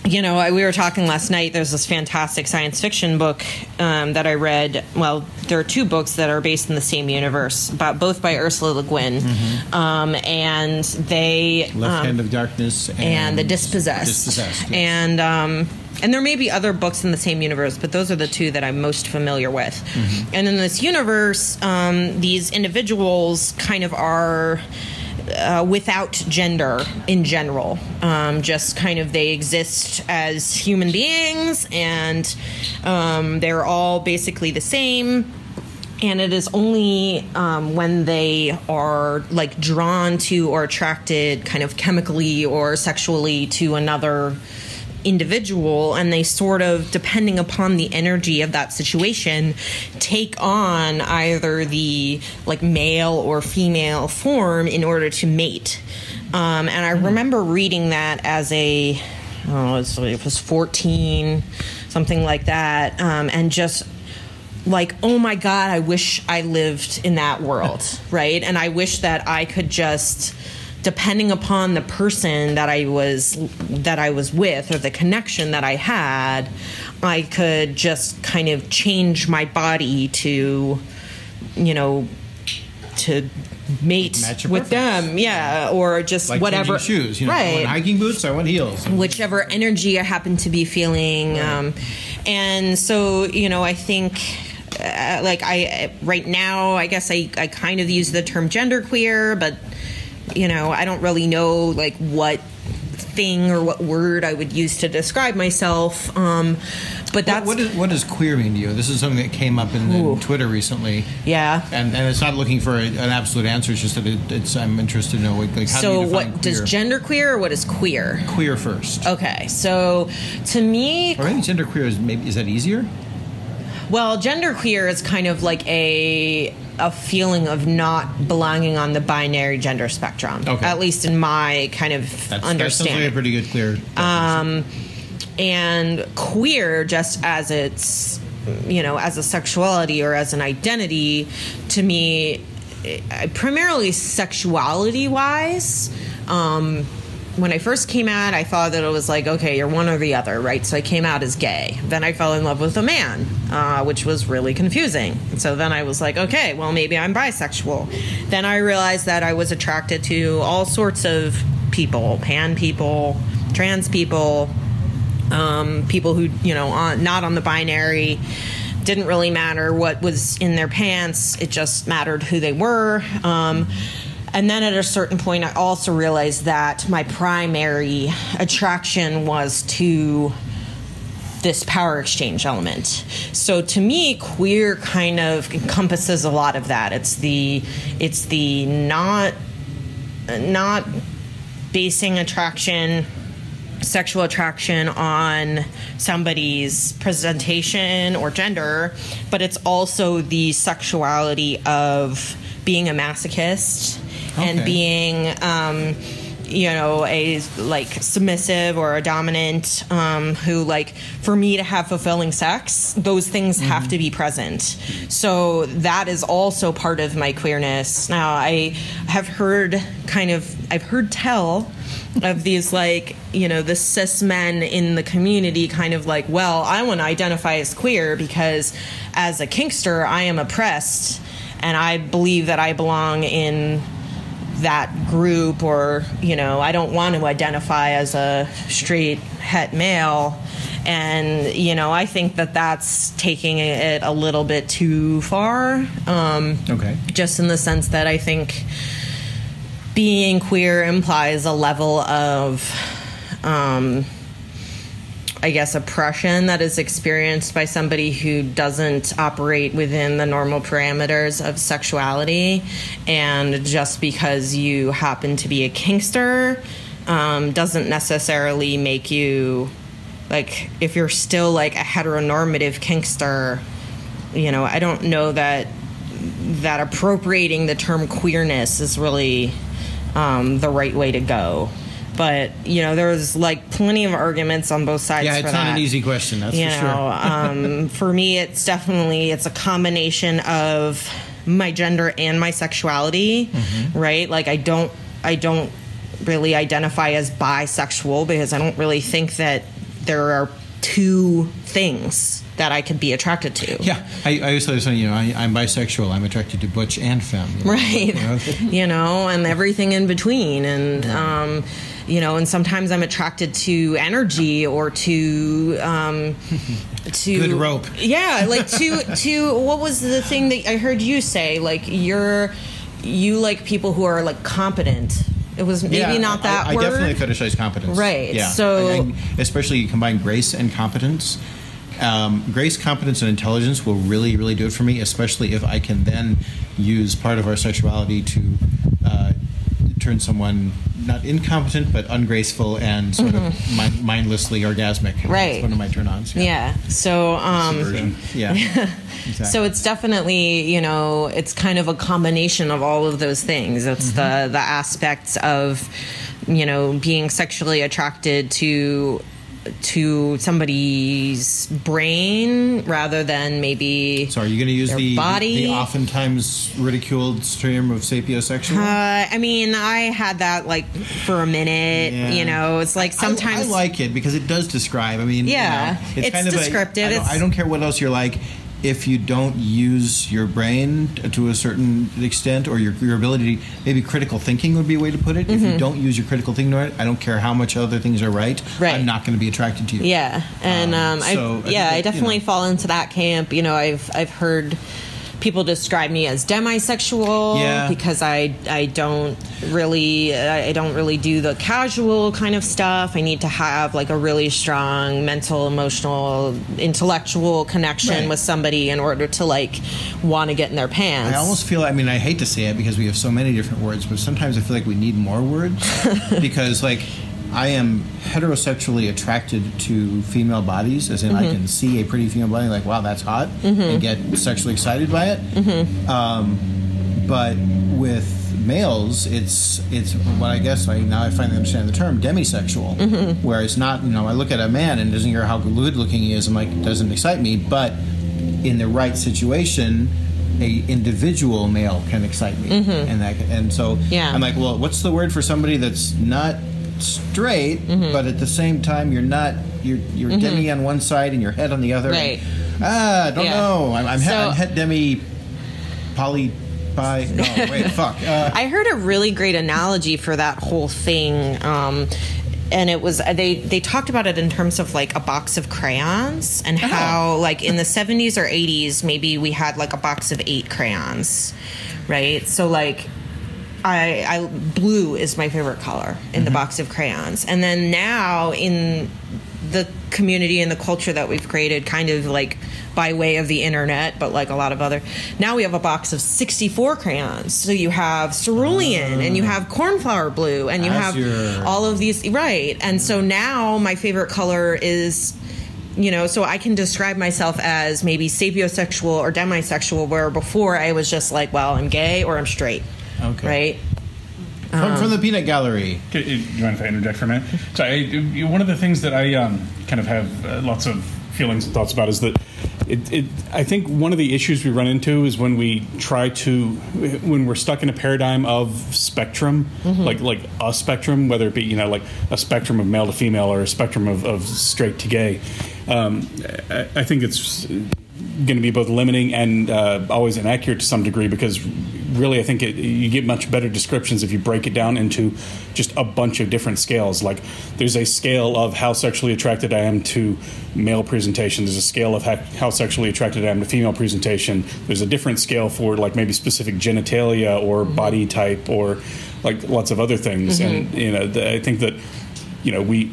you know, I, we were talking last night. There's this fantastic science fiction book um, that I read. Well, there are two books that are based in the same universe, but both by Ursula Le Guin, mm-hmm. um, and they Left um, Hand of Darkness and, and The Dispossessed. Dispossessed, yes. and um, and there may be other books in the same universe, but those are the two that I'm most familiar with. Mm-hmm. And in this universe, um, these individuals kind of are uh, without gender in general. Um, just kind of they exist as human beings and um, they're all basically the same. And it is only um, when they are like drawn to or attracted kind of chemically or sexually to another individual and they sort of depending upon the energy of that situation take on either the like male or female form in order to mate. Um, and i remember reading that as a oh, it was 14 something like that um, and just like oh my god i wish i lived in that world right? And i wish that i could just depending upon the person that I was that I was with or the connection that I had, I could just kind of change my body to, you know, to mate with them, yeah, or just like whatever shoes. You know, right? I want hiking boots. I want heels. Whichever energy I happen to be feeling, right. um, and so you know, I think. Uh, like I right now, I guess I, I kind of use the term genderqueer, but you know, I don't really know like what thing or what word I would use to describe myself. Um, but that's what, what, is, what does queer mean to you? This is something that came up in, in Twitter recently. Yeah, and and it's not looking for a, an absolute answer. It's just that it, it's I'm interested to know like how so do you what queer? does gender queer or what is queer? Queer first. Okay, so to me, or maybe gender queer is maybe is that easier? Well, gender queer is kind of like a a feeling of not belonging on the binary gender spectrum. Okay. At least in my kind of that's, understanding. That's a pretty good clear. Um, and queer, just as its, you know, as a sexuality or as an identity, to me, eh, primarily sexuality wise. Um, when I first came out, I thought that it was like, okay, you're one or the other, right? So I came out as gay. Then I fell in love with a man, uh, which was really confusing. So then I was like, okay, well, maybe I'm bisexual. Then I realized that I was attracted to all sorts of people pan people, trans people, um, people who, you know, on, not on the binary. Didn't really matter what was in their pants, it just mattered who they were. Um, and then at a certain point, I also realized that my primary attraction was to this power exchange element. So to me, queer kind of encompasses a lot of that. It's the it's the not not basing attraction sexual attraction on somebody's presentation or gender, but it's also the sexuality of being a masochist okay. and being um, you know a like submissive or a dominant um, who like for me to have fulfilling sex those things mm-hmm. have to be present so that is also part of my queerness now i have heard kind of i've heard tell of these like you know the cis men in the community kind of like well i want to identify as queer because as a kinkster i am oppressed and i believe that i belong in that group or you know i don't want to identify as a straight het male. And you know i think that that's taking it a little bit too far um, okay. just in the sense that i think being queer implies a level of um, I guess, oppression that is experienced by somebody who doesn't operate within the normal parameters of sexuality. And just because you happen to be a kinkster um, doesn't necessarily make you, like, if you're still like a heteronormative kinkster, you know, I don't know that that appropriating the term queerness is really um, the right way to go. But you know, there's like plenty of arguments on both sides. Yeah, for it's not an easy question. That's you for know, sure. um, for me, it's definitely it's a combination of my gender and my sexuality, Mm-hmm. right? Like I don't, I don't really identify as bisexual because I don't really think that there are two things that I could be attracted to. Yeah, I, I always say, you know, I, I'm bisexual. I'm attracted to butch and femme. you know, right you know? you know and everything in between and um you know and sometimes i'm attracted to energy or to um to Good rope. yeah like to to what was the thing that i heard you say like you're you like people who are like competent it was maybe Yeah, not that I, I word definitely fetishize competence. Right, Yeah. so- I- I- especially you combine grace and competence. Um, grace, competence, and intelligence will really, really do it for me. Especially if I can then use part of our sexuality to uh, turn someone not incompetent but ungraceful and sort of mind- mindlessly orgasmic. Mm-hmm. Right. That's one of my turn-ons. yeah so um Subversion. Yeah. Exactly. So it's definitely, you know, it's kind of a combination of all of those things. It's the the aspects of, you know, being sexually attracted to to somebody's brain rather than maybe So are you going to use the, body. the oftentimes ridiculed term of sapiosexual? uh, I mean, I had that like for a minute. Yeah. You know, it's like sometimes I, I like it because it does describe. I mean, you Yeah, know, it's kind of a- descriptive, don't, it's- I don't care what else you're like. If you don't use your brain to a certain extent, or your, your ability, maybe critical thinking would be a way to put it. If you don't use your critical thinking, right, I don't care how much other things are right. Mm-hmm. Right. I'm not going to be attracted to you. Yeah, and Um, um, so I I, yeah, that, I you definitely know- fall into that camp. You know, I've I've heard people describe me as demisexual Yeah. because I I don't really I don't really do the casual kind of stuff. I need to have like a really strong mental, emotional, intellectual connection Right. with somebody in order to like want to get in their pants. I almost feel. I mean, I hate to say it because we have so many different words, but sometimes I feel like we need more words because, like, I am heterosexually attracted to female bodies, as in I Mm-hmm. can see a pretty female body, like, wow, that's hot, and get sexually excited by it. Mm-hmm. Um, but with males, it's it's what I guess I now I finally understand the term demisexual, Mm-hmm. where it's not. You know, I look at a man and doesn't care how good looking he is. I'm like, it doesn't excite me, but in the right situation, a individual male can excite me, and that and so Mm-hmm. Yeah. I'm like, well, what's the word for somebody that's not straight, Mm-hmm. but at the same time you're not you're you're demi on one side and your head on the other. Right. Ah, I don't Yeah. know. I'm I'm, So- I'm head demi poly by No, wait, fuck. Uh, I heard a really great analogy for that whole thing. Um, and it was they they talked about it in terms of like a box of crayons and how like in the 70s or 80s maybe we had like a box of eight crayons right so like I, I blue is my favorite color in the mm-hmm. box of crayons. And then now in the community and the culture that we've created kind of like by way of the internet but like a lot of other now we have a box of 64 crayons. So you have cerulean and you ah. have cornflower blue and you have all of these right. And so mm-hmm. now my favorite color is you know so i can describe myself as maybe sapiosexual or demisexual where before i was just like well i'm gay or i'm straight Okay. right from, from the peanut gallery. Do you mind if I interject for a minute? So, I, one of the things that I um, kind of have uh, lots of feelings and thoughts about is that it, it, I think one of the issues we run into is when we try to, when we're stuck in a paradigm of spectrum, like like a spectrum, whether it be you know like a spectrum of male to female or a spectrum of, of straight to gay. Um, I, I think it's going to be both limiting and uh, always inaccurate to some degree because really I think it, you get much better descriptions if you break it down into just a bunch of different scales. Like there's a scale of how sexually attracted I am to male presentation. There's a scale of how, how sexually attracted I am to female presentation. There's a different scale for like maybe specific genitalia or mm-hmm. body type or like lots of other things. And mm-hmm. you know, the, I think that you know, we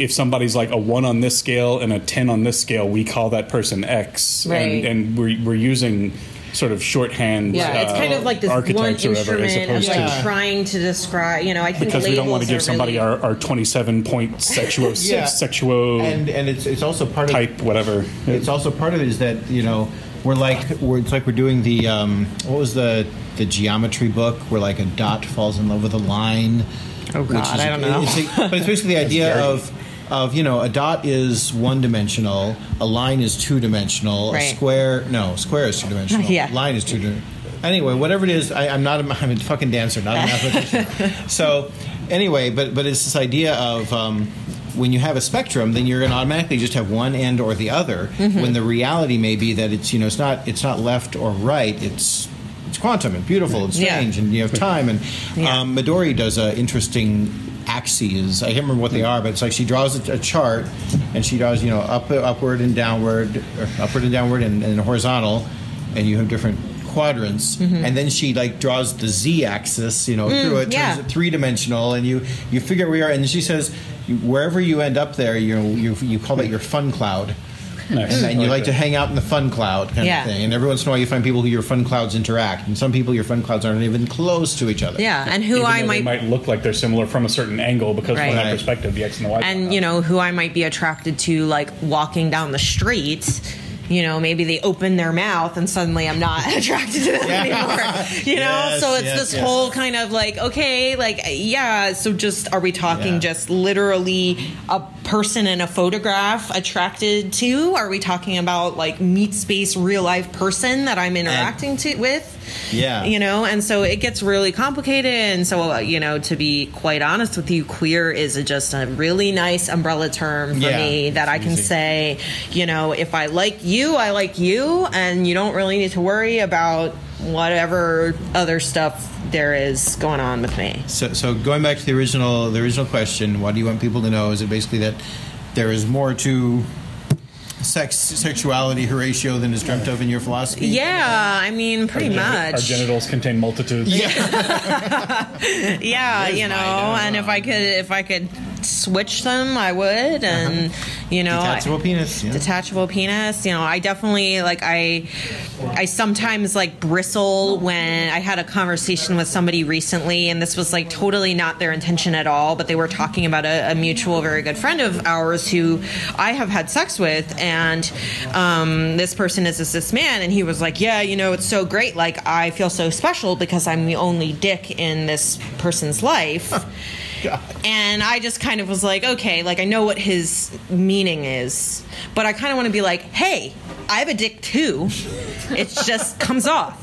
if somebody's like a one on this scale and a ten on this scale, we call that person X, Right. and, and we're we're using sort of shorthand. Yeah, it's uh, kind of like this one archetypes or whatever, as instrument of opposed like to trying to describe. You know, I think because we don't want to give somebody really, our, our 27 point sexual Yeah. sexual and and it's it's also part of type whatever It's also part of it is that you know we're like we're, it's like we're doing the um, what was the the geometry book where like a dot falls in love with a line. Oh, God, is- I don't know. It's like, but it's basically the idea of of you know a dot is one dimensional, a line is two dimensional, Right. a square no square is two dimensional, Yeah. line is two dimensional. Anyway, whatever it is, I, I'm not a, I'm a fucking dancer, not a mathematician. so anyway, but but it's this idea of um, when you have a spectrum, then you're going to automatically just have one end or the other. Mm-hmm. When the reality may be that it's you know it's not it's not left or right. It's it's quantum and beautiful and Yeah. strange, and you have time. And Yeah. um, Midori does an interesting axes. I can't remember what they are, but it's like she draws a, chart and she draws you know up upward and downward, or upward and downward, and, and horizontal, and you have different quadrants and then she like draws the z-axis you know through it Mm-hmm. Mm, yeah. turns it three-dimensional and you you figure where we are and she says wherever you end up there you you you call that your fun cloud Nice. and, and you I like to hang out in the fun cloud kind Yeah. of thing and every once in a while you find people who your fun clouds interact and some people your fun clouds aren't even close to each other yeah, and who Even I might, they might look like they're similar from a certain angle because Right. from that Right. perspective, the X and the Y. and you know who I might be attracted to, like walking down the street. You know, maybe they open their mouth and suddenly I'm not attracted to them anymore. You know, Yes, so it's yes, this yes. whole kind of like, okay, like, yeah, so just are we talking Yeah. just literally a person in a photograph attracted to? Are we talking about like meat space real life person that I'm interacting to with? Yeah. You know, and so it gets really complicated. And so, uh, you know, to be quite honest with you, queer is just a really nice umbrella term for Yeah, me that I can easy. say, you know, if I like you, I like you, and you don't really need to worry about whatever other stuff there is going on with me. So, so going back to the original, the original question, what do you want people to know? Is it basically that there is more to sex, sexuality, Horatio, than is dreamt of in your philosophy? Yeah, I mean, pretty Our much. genitals contain multitudes. yeah, you know, and if I could, if I could switch them, I would, and you know, I- Detachable penis. Yeah. detachable penis you know i definitely like i i sometimes like bristle when i had a conversation with somebody recently and this was like totally not their intention at all but they were talking about a, a mutual very good friend of ours who i have had sex with and um, this person is this, this man and he was like yeah you know it's so great like i feel so special because i'm the only dick in this person's life and I just kind of was like, okay, like I know what his meaning is, but I kind of want to be like, hey, I have a dick too. It just comes off,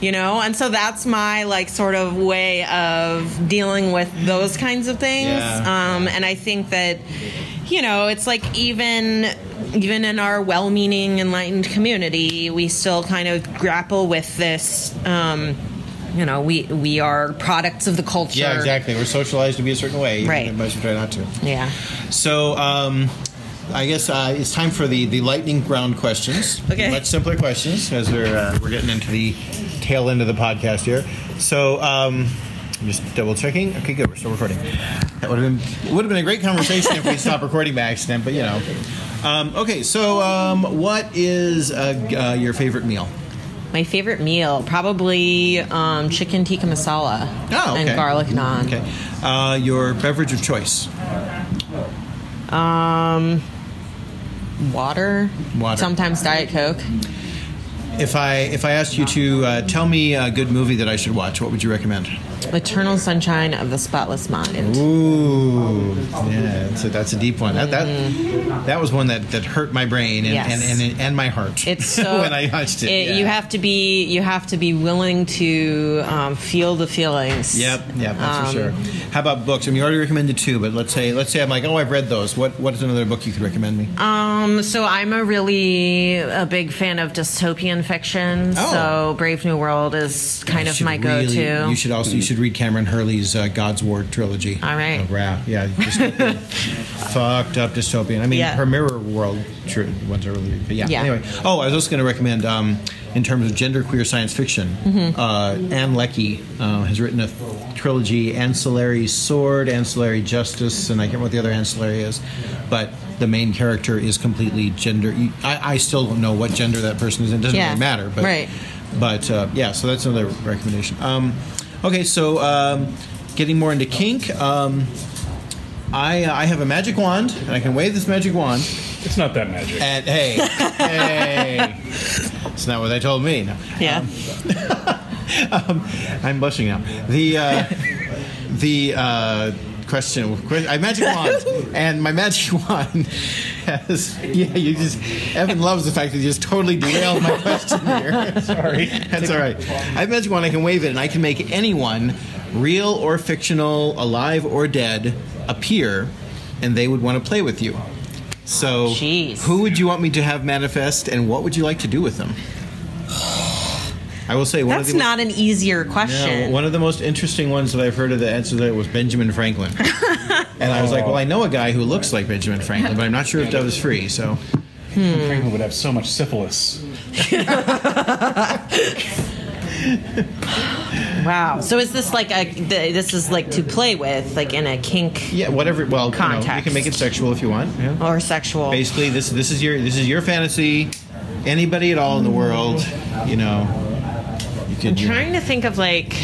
you know? And so that's my like sort of way of dealing with those kinds of things. Yeah. Um, and I think that, you know, it's like even even in our well-meaning enlightened community, we still kind of grapple with this um, you know, we we are products of the culture. Yeah, exactly. We're socialized to be a certain way, Right. We try not to. Yeah. So, um, I guess uh, it's time for the, the lightning round questions. Okay. Much simpler questions as we're uh, we're getting into the tail end of the podcast here. So, um, I'm just double checking. Okay, good. We're still recording. That would have been would have been a great conversation if we stopped recording by accident, but you know. Um, okay, so um, what is uh, uh, your favorite meal? My favorite meal, probably um, chicken tikka masala Oh, okay. and garlic naan. Okay, uh, your beverage of choice. Um, water. Water. Sometimes Diet Coke. If I if I asked you to uh, tell me a good movie that I should watch, what would you recommend? Eternal Sunshine of the Spotless Mind. Ooh, yeah, that's a, that's a deep one. That that, that was one that, that hurt my brain and, Yes. and, and, and my heart. It's so when I watched it. yeah. You have to be you have to be willing to um, feel the feelings. Yep, yep, that's Um, for sure. How about books? I mean, you already recommended two, but let's say let's say I'm like, oh, I've read those. What what is another book you could recommend me? Um, so I'm a really a big fan of dystopian fiction. Oh. So Brave New World is kind You of my really- go-to. You should also you should read Kameron Hurley's uh, God's War trilogy. All right. Oh, yeah, yeah. Fucked up dystopian. I mean, Yeah. her Mirror World ones are really, but yeah. Yeah. Anyway, oh, I was also going to recommend, um, in terms of genderqueer science fiction, Mm-hmm. uh, Ann Leckie uh, has written a trilogy: Ancillary Sword, Ancillary Justice, and I can't remember what the other ancillary is, but. The main character is completely gender. I, I still don't know what gender that person is. It doesn't Yeah. really matter. But Right. but uh, yeah, so that's another recommendation. Um, okay, so um, getting more into kink, um, I uh, I have a magic wand, and I can wave this magic wand. It's not that magic. And hey, hey, it's not what they told me. No. Yeah. Um, I'm blushing now. The uh, the uh, question, que- I magic wand, and my magic wand has. Yeah, you just. Evan loves the fact that you just totally derailed my question here. Sorry. That's all right. I have magic wand. I can wave it, and I can make anyone, real or fictional, alive or dead, appear, and they would want to play with you. So, Jeez. who would you want me to have manifest, and what would you like to do with them? I will say one That's of the not an easier no, question. one of the most interesting ones that I've heard of the answer to that was Benjamin Franklin. and I was like, well, I know a guy who looks like Benjamin Franklin, but I'm not sure if that was free. So, Franklin would have so much syphilis. wow. So is this like a? th- This is like to play with, like in a kink yeah, whatever. Well, you, know, you can make it sexual if you want. Yeah. or sexual? Basically, this this is your this is your fantasy. Anybody at all in the world, you know, you could. I'm you know- trying to think of like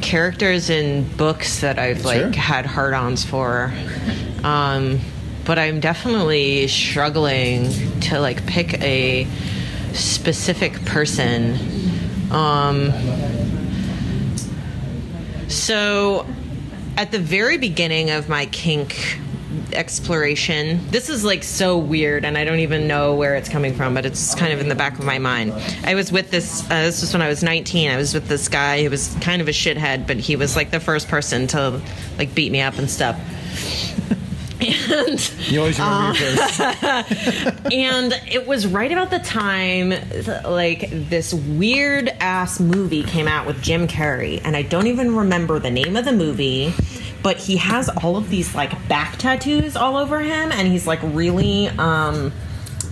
characters in books that I've like Sure. had hard-ons for. Um, but I'm definitely struggling to like pick a specific person. Um, so at the very beginning of my kink exploration this is like so weird and i don't even know where it's coming from but it's kind of in the back of my mind. I was with this uh, this was when i was 19 i was with this guy who was kind of a shithead but he was like the first person to like beat me up and stuff and you always remember your first. and it was right about the time like this weird ass movie came out with Jim Carrey and I don't even remember the name of the movie but he has all of these like back tattoos all over him and he's like really um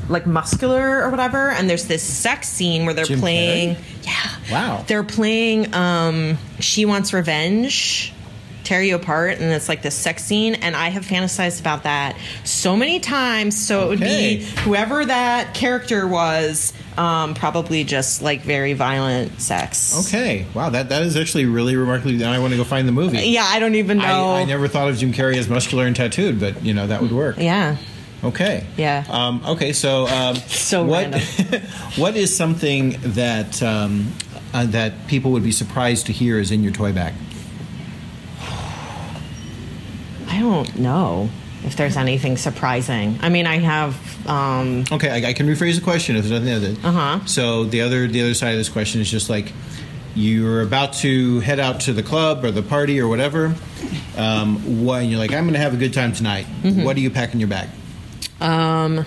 like muscular or whatever and there's this sex scene where they're Jim playing Carrey? yeah Wow. they're playing um She Wants Revenge tear you apart and it's like this sex scene and i have fantasized about that so many times so it would be whoever that character was um, probably just like very violent sex Okay, wow, that that is actually really remarkably. Now I want to go find the movie. yeah i don't even know I, I never thought of Jim Carrey as muscular and tattooed, but you know that would work. yeah Okay. Yeah. Um, okay. So. Um, So what? what is something that um, uh, that people would be surprised to hear is in your toy bag? I don't know if there's anything surprising i mean i have um, Okay, I, I can rephrase the question if there's nothing other. Uh-huh. So the other the other side of this question is just like you're about to head out to the club or the party or whatever. Um, what, you're like, I'm going to have a good time tonight. Mm-hmm. What do you pack in your bag? Um,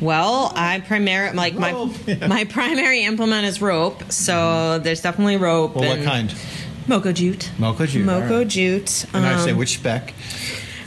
well, I primary like my Yeah. my primary implement is rope, so there's definitely rope. Well, what kind? Moko jute. Mocha jute. Moko right. jute. And I say Um, which spec?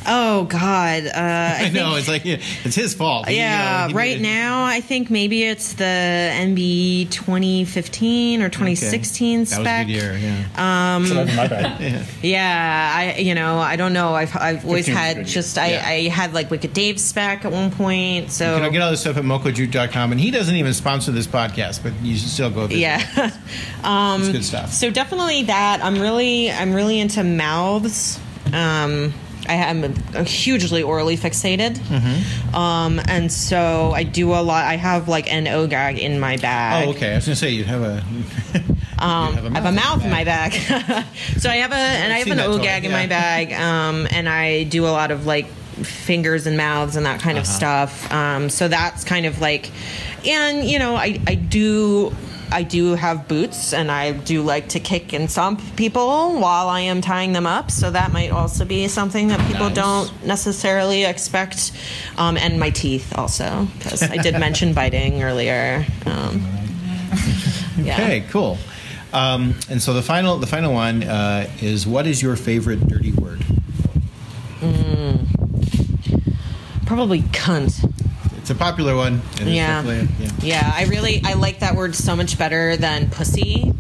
Oh God, uh, I, I know think- it's like yeah, it's his fault. He, yeah, uh, right needed- now I think maybe it's the NB 2015 or 2016 That spec. was a good year. Yeah. Um, So that's my bad. Yeah, I you know I don't know. I've I've always had just I, Yeah. I had like Wicked Dave spec at one point. So You know, get all this stuff at mokojute.com, and he doesn't even sponsor this podcast, but you should still go visit. yeah. um, It's good stuff. So definitely that. I'm really I'm really into mouths. Um, I am hugely orally fixated, Mm-hmm. um, and so I do a lot. I have like an O gag in my bag. Oh, okay. I was gonna say you'd have a. Um, you'd I have a mouth in my bag. so I have a and I have an O gag in my bag, um, and I do a lot of like fingers and mouths and that kind of Uh-huh. stuff. Um, so that's kind of like, and you know, I I do. I do have boots, and I do like to kick and stomp people while I am tying them up. So that might also be something that people Nice. don't necessarily expect. Um, and my teeth also, because I did mention biting earlier. Um, yeah. Okay, cool. Um, and so the final, the final one uh, is what is your favorite dirty word? Probably cunt. It's a popular one. Yeah. yeah. Yeah, I really I like that word so much better than pussy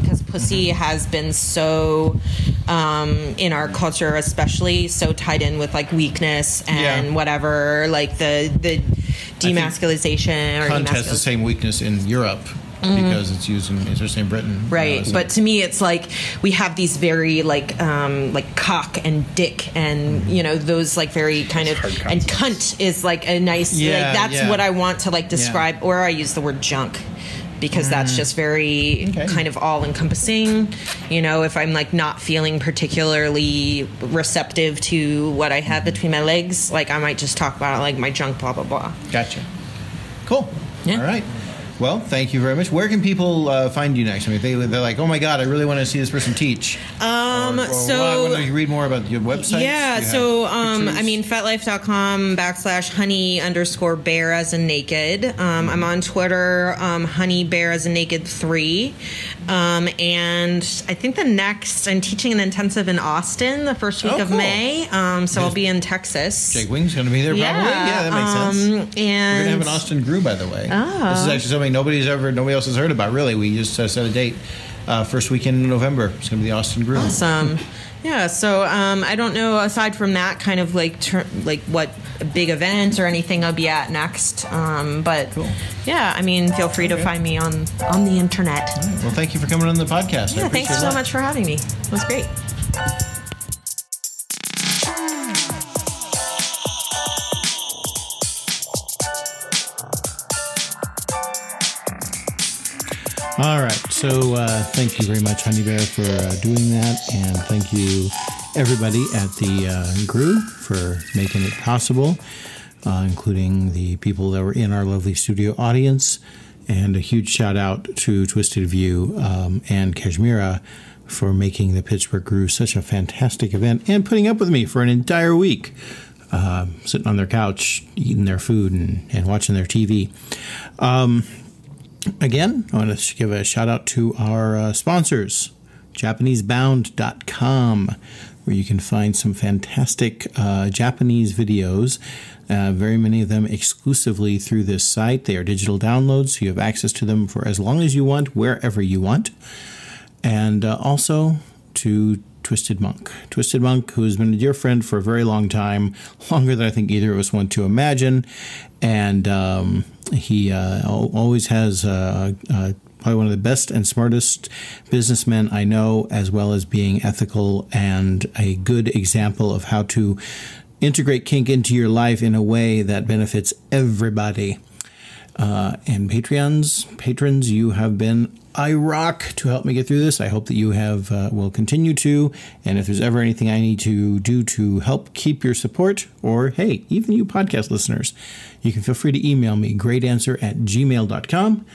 because pussy Mm-hmm. has been so um, in our culture, especially so tied in with like weakness and Yeah. whatever, like the the demasculization or Cunt has the same weakness in Europe because it's used in, especially in Britain. Mm-hmm. Right, Uh, so- but to me, it's like we have these very like um, like cock and dick and you know those like very kind of hard and cunt is like a nice Yeah, like that's yeah. what I want to like describe or I use the word junk because that's just very Mm. Okay. kind of all encompassing. You know, if I'm like not feeling particularly receptive to what I have between my legs, like I might just talk about like my junk, blah blah blah. Gotcha. Cool. Yeah. All right. Well, thank you very much. Where can people uh, find you next? I mean, they, they're like, oh my God, I really want to see this person teach. Um, Or, or so to read more about your website? Yeah, You so um? I mean, fetlife.com backslash honey underscore bear as a naked. Um, I'm on Twitter, um, honey bear as a naked three. Um, and I think the next, I'm teaching an intensive in Austin the first week Oh, of cool. May. Um, so I'll be in Texas. Jake Wing's going to be there probably. Yeah, that makes sense. um, We're going to have an Austin Brew, by the way. Oh. This is actually something nobody's ever, nobody else has heard about, really. We just uh, set a date. Uh, first weekend in November. It's going to be the Austin Brew. Awesome. Yeah, so um, I don't know. Aside from that, kind of like ter- like what big event or anything I'll be at next. Um, but Cool. yeah, I mean, feel free to find me on on the internet. Well, thank you for coming on the podcast. I Yeah, thanks so lot. much for having me. It was great. All right. So uh, thank you very much, Honey Bare, for uh, doing that. And thank you, everybody at the uh, GRUE for making it possible, uh, including the people that were in our lovely studio audience. And a huge shout out to Twisted View um, and Kashmira for making the Pittsburgh GRUE such a fantastic event and putting up with me for an entire week. Uh, sitting on their couch, eating their food, and, and watching their TV. Again, I want to give a shout out to our uh, sponsors, JapaneseBound.com, where you can find some fantastic uh, Japanese videos, uh, very many of them exclusively through this site. They are digital downloads, so you have access to them for as long as you want, wherever you want. And uh, also to Twisted Monk. Twisted Monk, who has been a dear friend for a very long time, longer than I think either of us want to imagine. And um, he uh, always has uh, uh, probably one of the best and smartest businessmen I know, as well as being ethical and a good example of how to integrate kink into your life in a way that benefits everybody. Uh, and Patreons, patrons, you have been I rock to help me get through this. I hope that you have uh, will continue to. And if there's ever anything I need to do to help keep your support, or hey, even you podcast listeners, you can feel free to email me graydancer at gmail.com.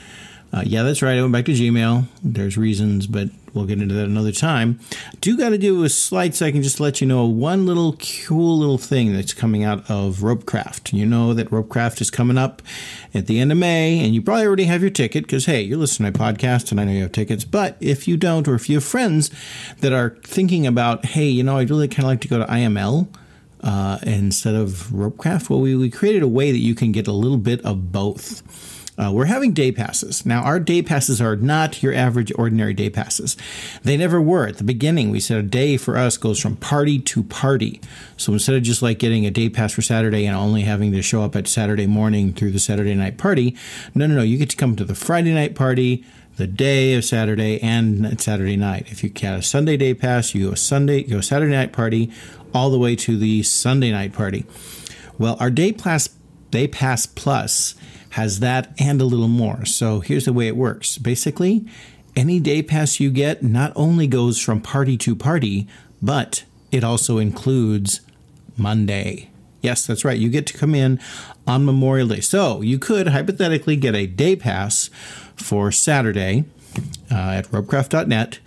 Uh, yeah, that's right. I went back to Gmail. There's reasons, but we'll get into that another time. Do got to do a slight second just to let you know one little cool little thing that's coming out of Ropecraft. You know that Ropecraft is coming up at the end of May, and you probably already have your ticket because, hey, you're listening to my podcast and I know you have tickets. But if you don't, or if you have friends that are thinking about, hey, you know, I'd really kind of like to go to IML uh, instead of Ropecraft, well, we, we created a way that you can get a little bit of both. Uh, we're having day passes. Now, our day passes are not your average ordinary day passes. They never were. At the beginning, we said a day for us goes from party to party. So instead of just like getting a day pass for Saturday and only having to show up at Saturday morning through the Saturday night party, no, no, no. You get to come to the Friday night party, the day of Saturday, and Saturday night. If you get a Sunday day pass, you go Sunday, you go Saturday night party, all the way to the Sunday night party. Well, our day pass, day pass plus has that and a little more. So here's the way it works. Basically, any day pass you get not only goes from party to party, but it also includes Monday. Yes, that's right. You get to come in on Memorial Day. So you could hypothetically get a day pass for Saturday uh, at ropecraft.net.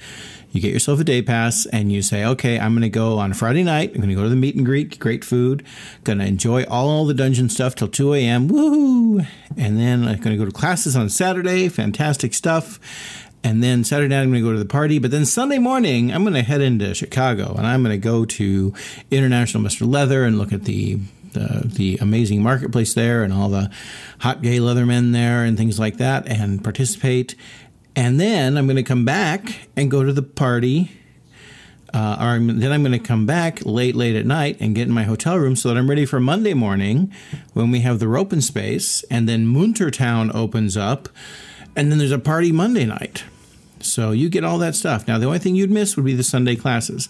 You get yourself a day pass and you say, okay, I'm going to go on Friday night. I'm going to go to the meet and greet, great food. Going to enjoy all the dungeon stuff till 2 a.m. Woohoo! And then I'm going to go to classes on Saturday. Fantastic stuff. And then Saturday night, I'm going to go to the party. But then Sunday morning, I'm going to head into Chicago and I'm going to go to International Mr. Leather and look at the, the, the amazing marketplace there and all the hot gay leathermen there and things like that and participate. And then I'm going to come back and go to the party. Uh, or then I'm going to come back late, late at night and get in my hotel room so that I'm ready for Monday morning when we have the rope in space. And then Muntertown opens up. And then there's a party Monday night. So you get all that stuff. Now, the only thing you'd miss would be the Sunday classes.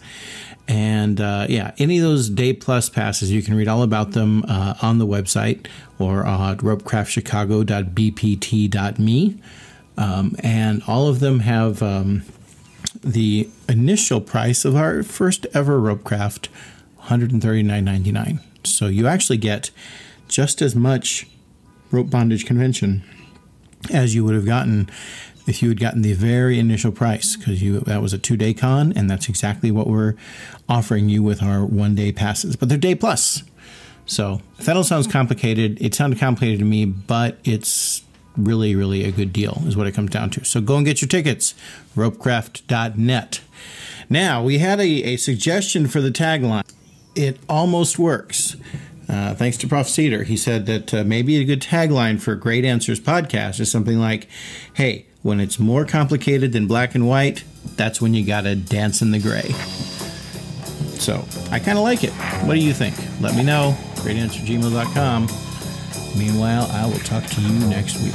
And uh, yeah, any of those day plus passes, you can read all about them uh, on the website or at ropecraftchicago.bpt.me. Um, and all of them have um, the initial price of our first ever Ropecraft, $139.99. So you actually get just as much rope bondage convention as you would have gotten if you had gotten the very initial price because you that was a two day con and that's exactly what we're offering you with our one day passes but they're day plus so if that all sounds complicated it sounded complicated to me but it's really really a good deal is what it comes down to so go and get your tickets ropecraft.net now we had a, a suggestion for the tagline it almost works uh, thanks to Prof. Cedar. He said that uh, maybe a good tagline for Graydancer's podcast is something like, hey, when it's more complicated than black and white, that's when you gotta dance in the gray. So I kind of like it. What do you think? Let me know. GraydancerGmail.com. Meanwhile, I will talk to you next week.